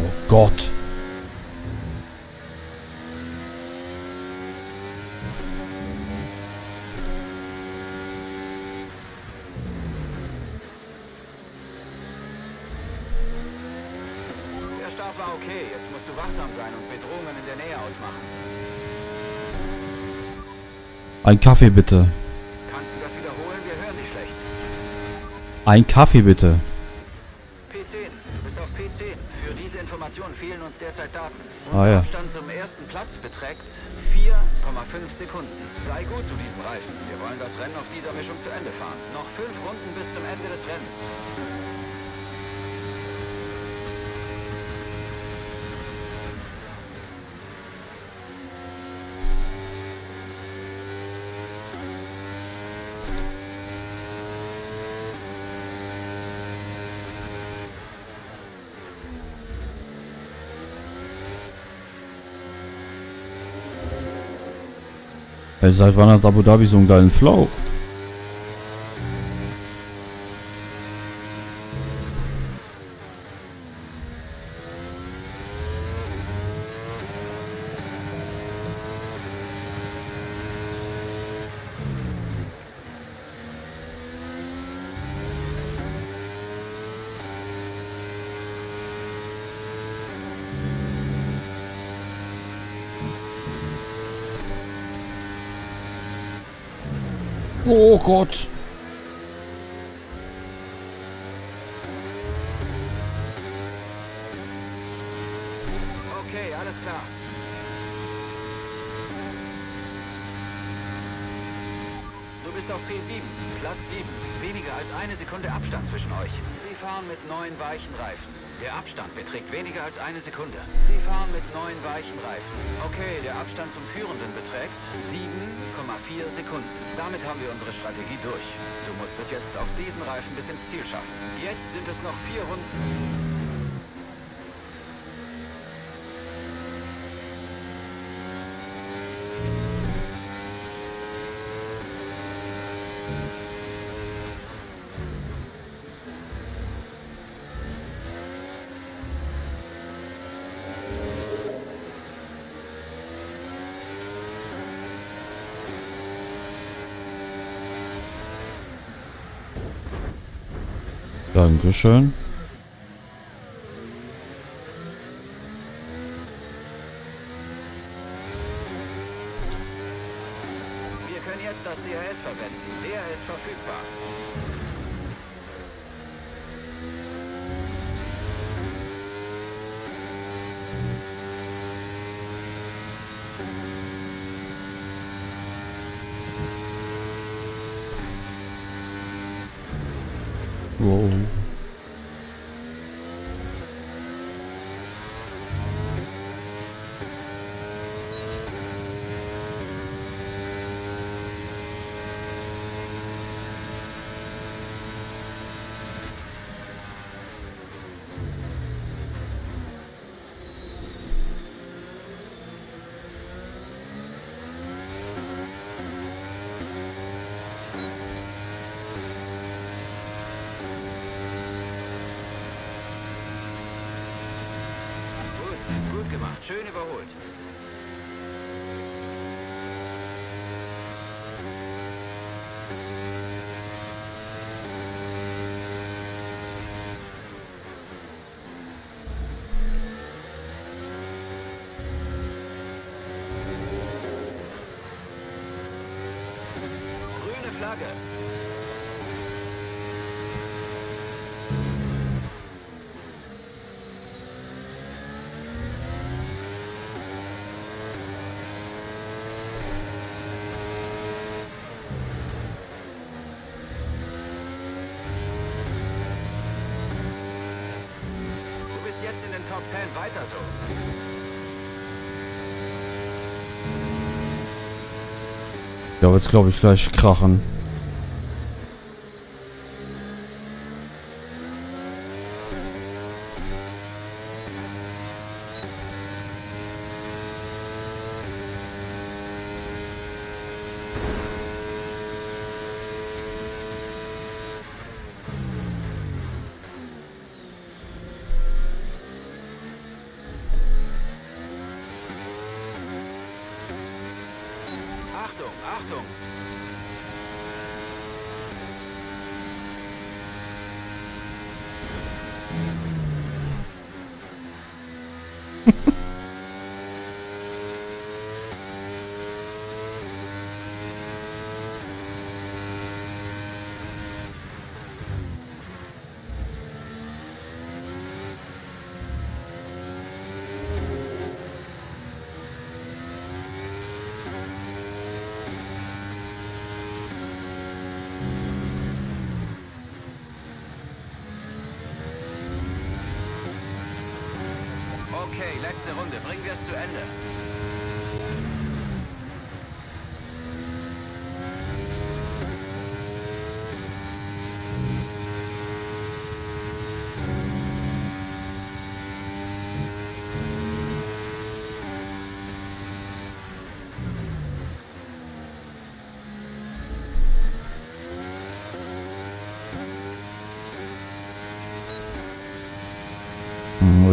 Oh Gott. Der Start war okay. Jetzt musst du wachsam sein und Bedrohungen in der Nähe ausmachen. Ein Kaffee bitte. Kannst du das wiederholen? Wir hören dich schlecht. Ein Kaffee bitte. P10. Du bist auf P10. Für diese Information fehlen uns derzeit Daten. Ah, Unser ja. Abstand zum ersten Platz beträgt 4,5 Sekunden. Sei gut zu diesen Reifen. Wir wollen das Rennen auf dieser Mischung zu Ende fahren. Noch fünf Runden bis zum Ende des Rennens. Ey, seit wann hat Abu Dhabi so einen geilen Flow? Oh Gott. Okay, alles klar. Du bist auf P7, Platz 7. Weniger als eine Sekunde Abstand zwischen euch. Sie fahren mit neun weichen Reifen. Der Abstand beträgt weniger als eine Sekunde. Sie fahren mit neun weichen Reifen. Okay, der Abstand zum Führenden beträgt 7,4 Sekunden. Damit haben wir unsere Strategie durch. Du musst es jetzt auf diesen Reifen bis ins Ziel schaffen. Jetzt sind es noch vier Runden. Dankeschön. Wir können jetzt das DRS verwenden. DRS verfügbar. Wow. Gut, gut gemacht. Schön überholt. Grüne Flagge. Du bist jetzt in den Top 10 weiter so. Ja, wird's glaube ich gleich krachen. Achtung, Achtung. Okay, letzte Runde. Bringen wir es zu Ende.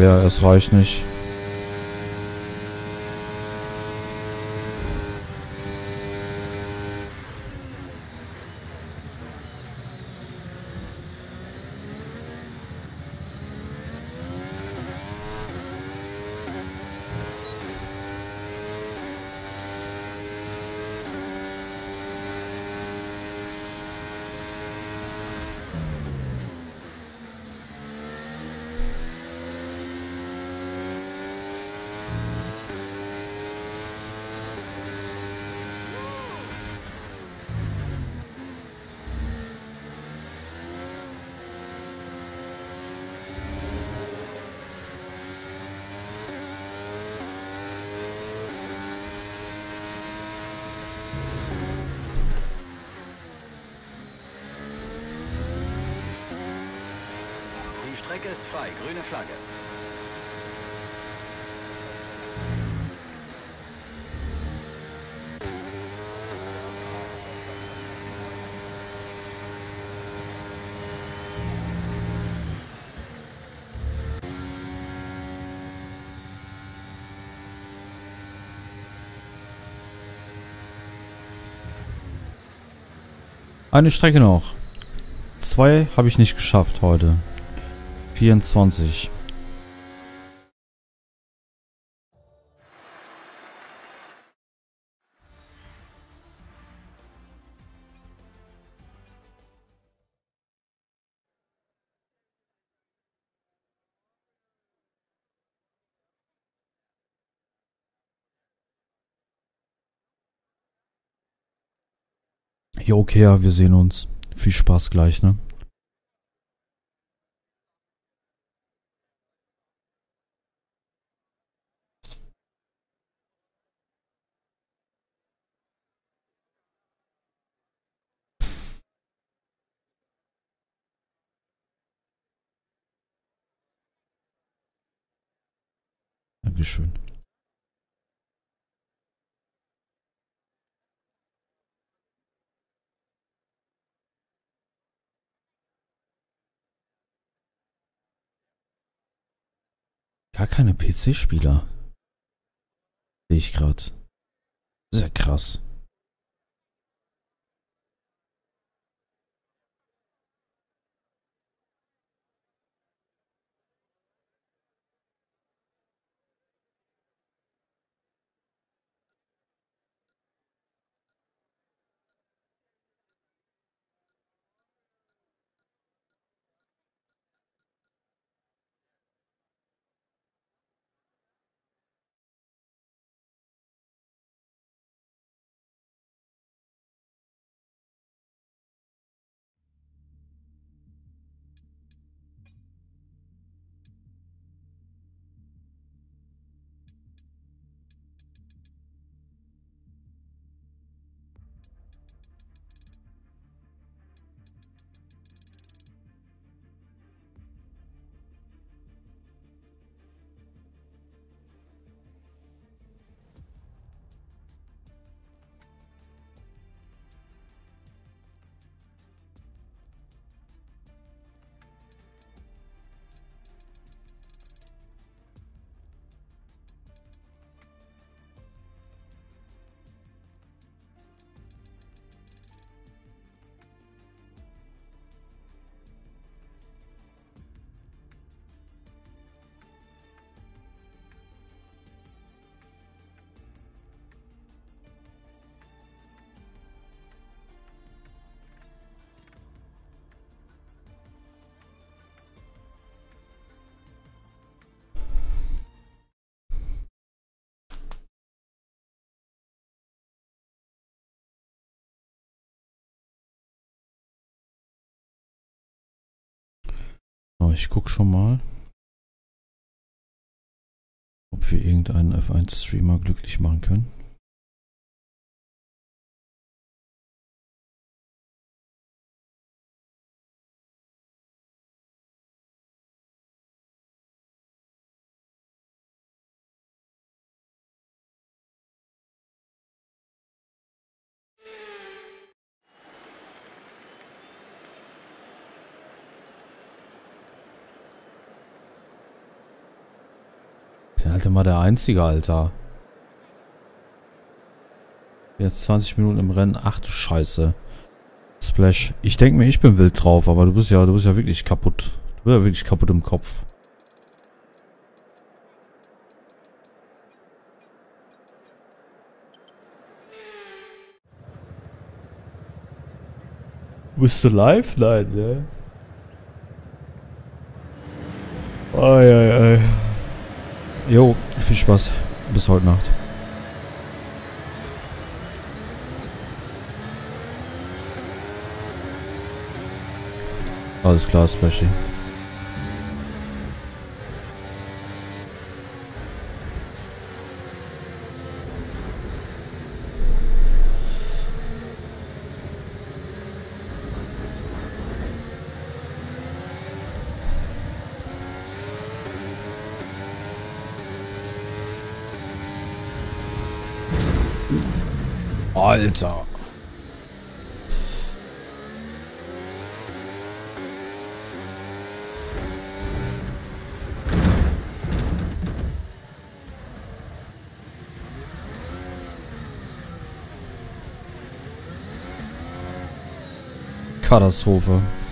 Ja, es reicht nicht. Die Strecke ist frei. Grüne Flagge. Eine Strecke noch. Zwei habe ich nicht geschafft heute. 24. Jo, okay, ja, wir sehen uns. Viel Spaß gleich, ne? Dankeschön. Gar keine PC-Spieler. Sehe ich gerade. Sehr krass. Ich guck schon mal, ob wir irgendeinen F1-Streamer glücklich machen können. Alte mal der Einzige, Alter. Jetzt 20 Minuten im Rennen. Ach du Scheiße. Splash. Ich denke mir, ich bin wild drauf, aber du bist ja, du bist ja wirklich kaputt. Du bist ja wirklich kaputt im Kopf. Bist du live? Nein, ne? Ei, ei, ei. Jo, viel Spaß. Bis heute Nacht. Alles klar, Splashy. Alter. Katastrophe.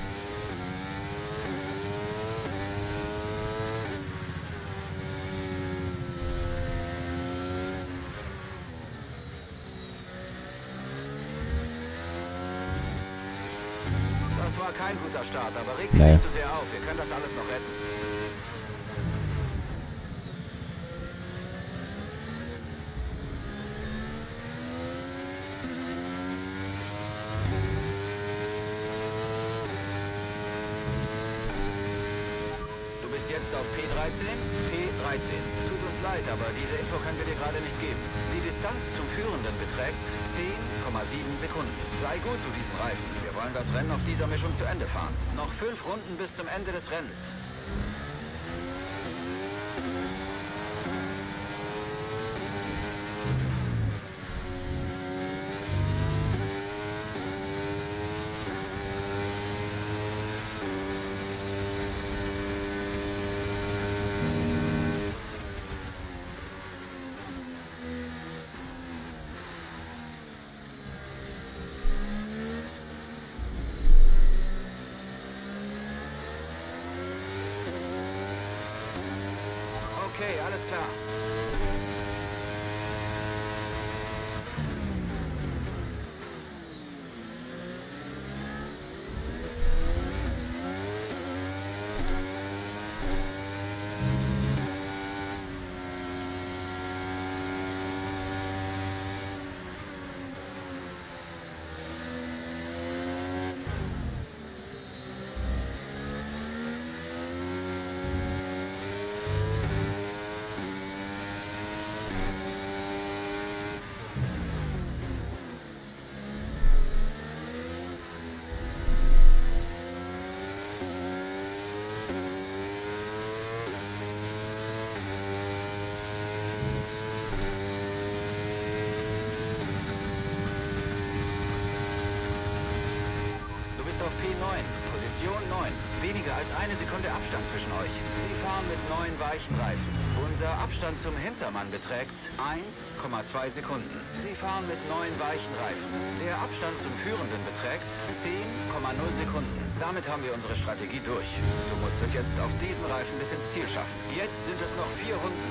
Abstand zum Hintermann beträgt 1,2 Sekunden. Sie fahren mit neun weichen Reifen. Der Abstand zum Führenden beträgt 10,0 Sekunden. Damit haben wir unsere Strategie durch. Du musst es jetzt auf diesen Reifen bis ins Ziel schaffen. Jetzt sind es noch vier Runden.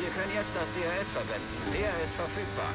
Wir können jetzt das DRS verwenden. Der ist verfügbar.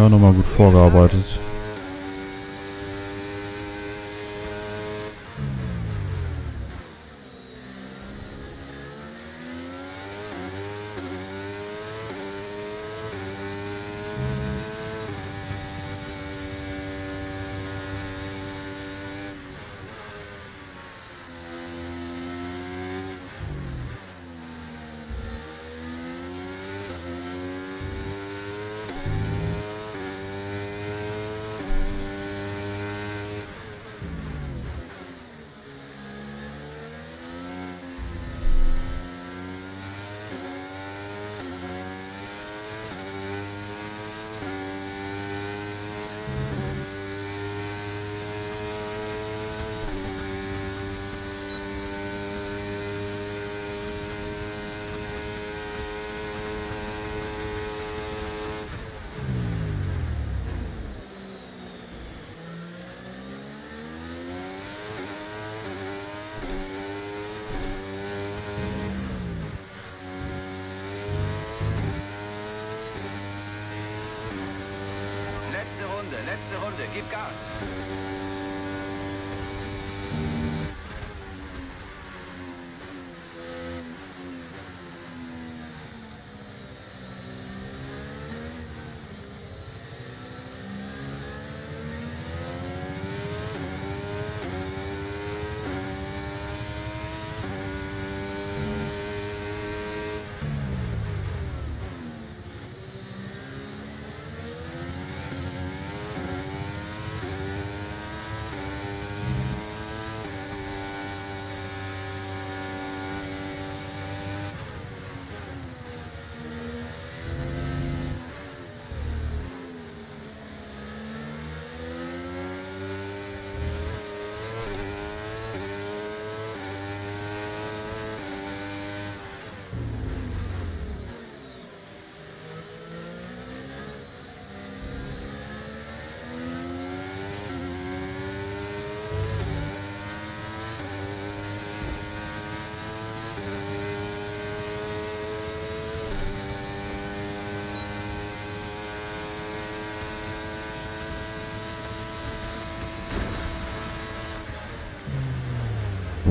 Ja, nochmal gut vorgearbeitet.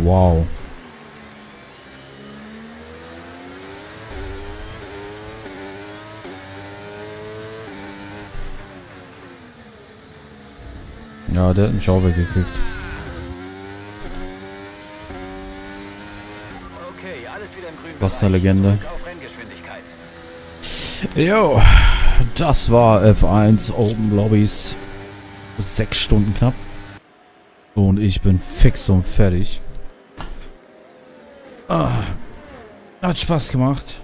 Wow. Ja, der hat einen Schau weggekriegt. Okay, alles wieder im grünen Was Bereich. eine Legende. Zurück auf Renngeschwindigkeit. Jo, das war F1 Open Lobbys. Sechs Stunden knapp. Und ich bin fix und fertig. Ah, hat Spaß gemacht.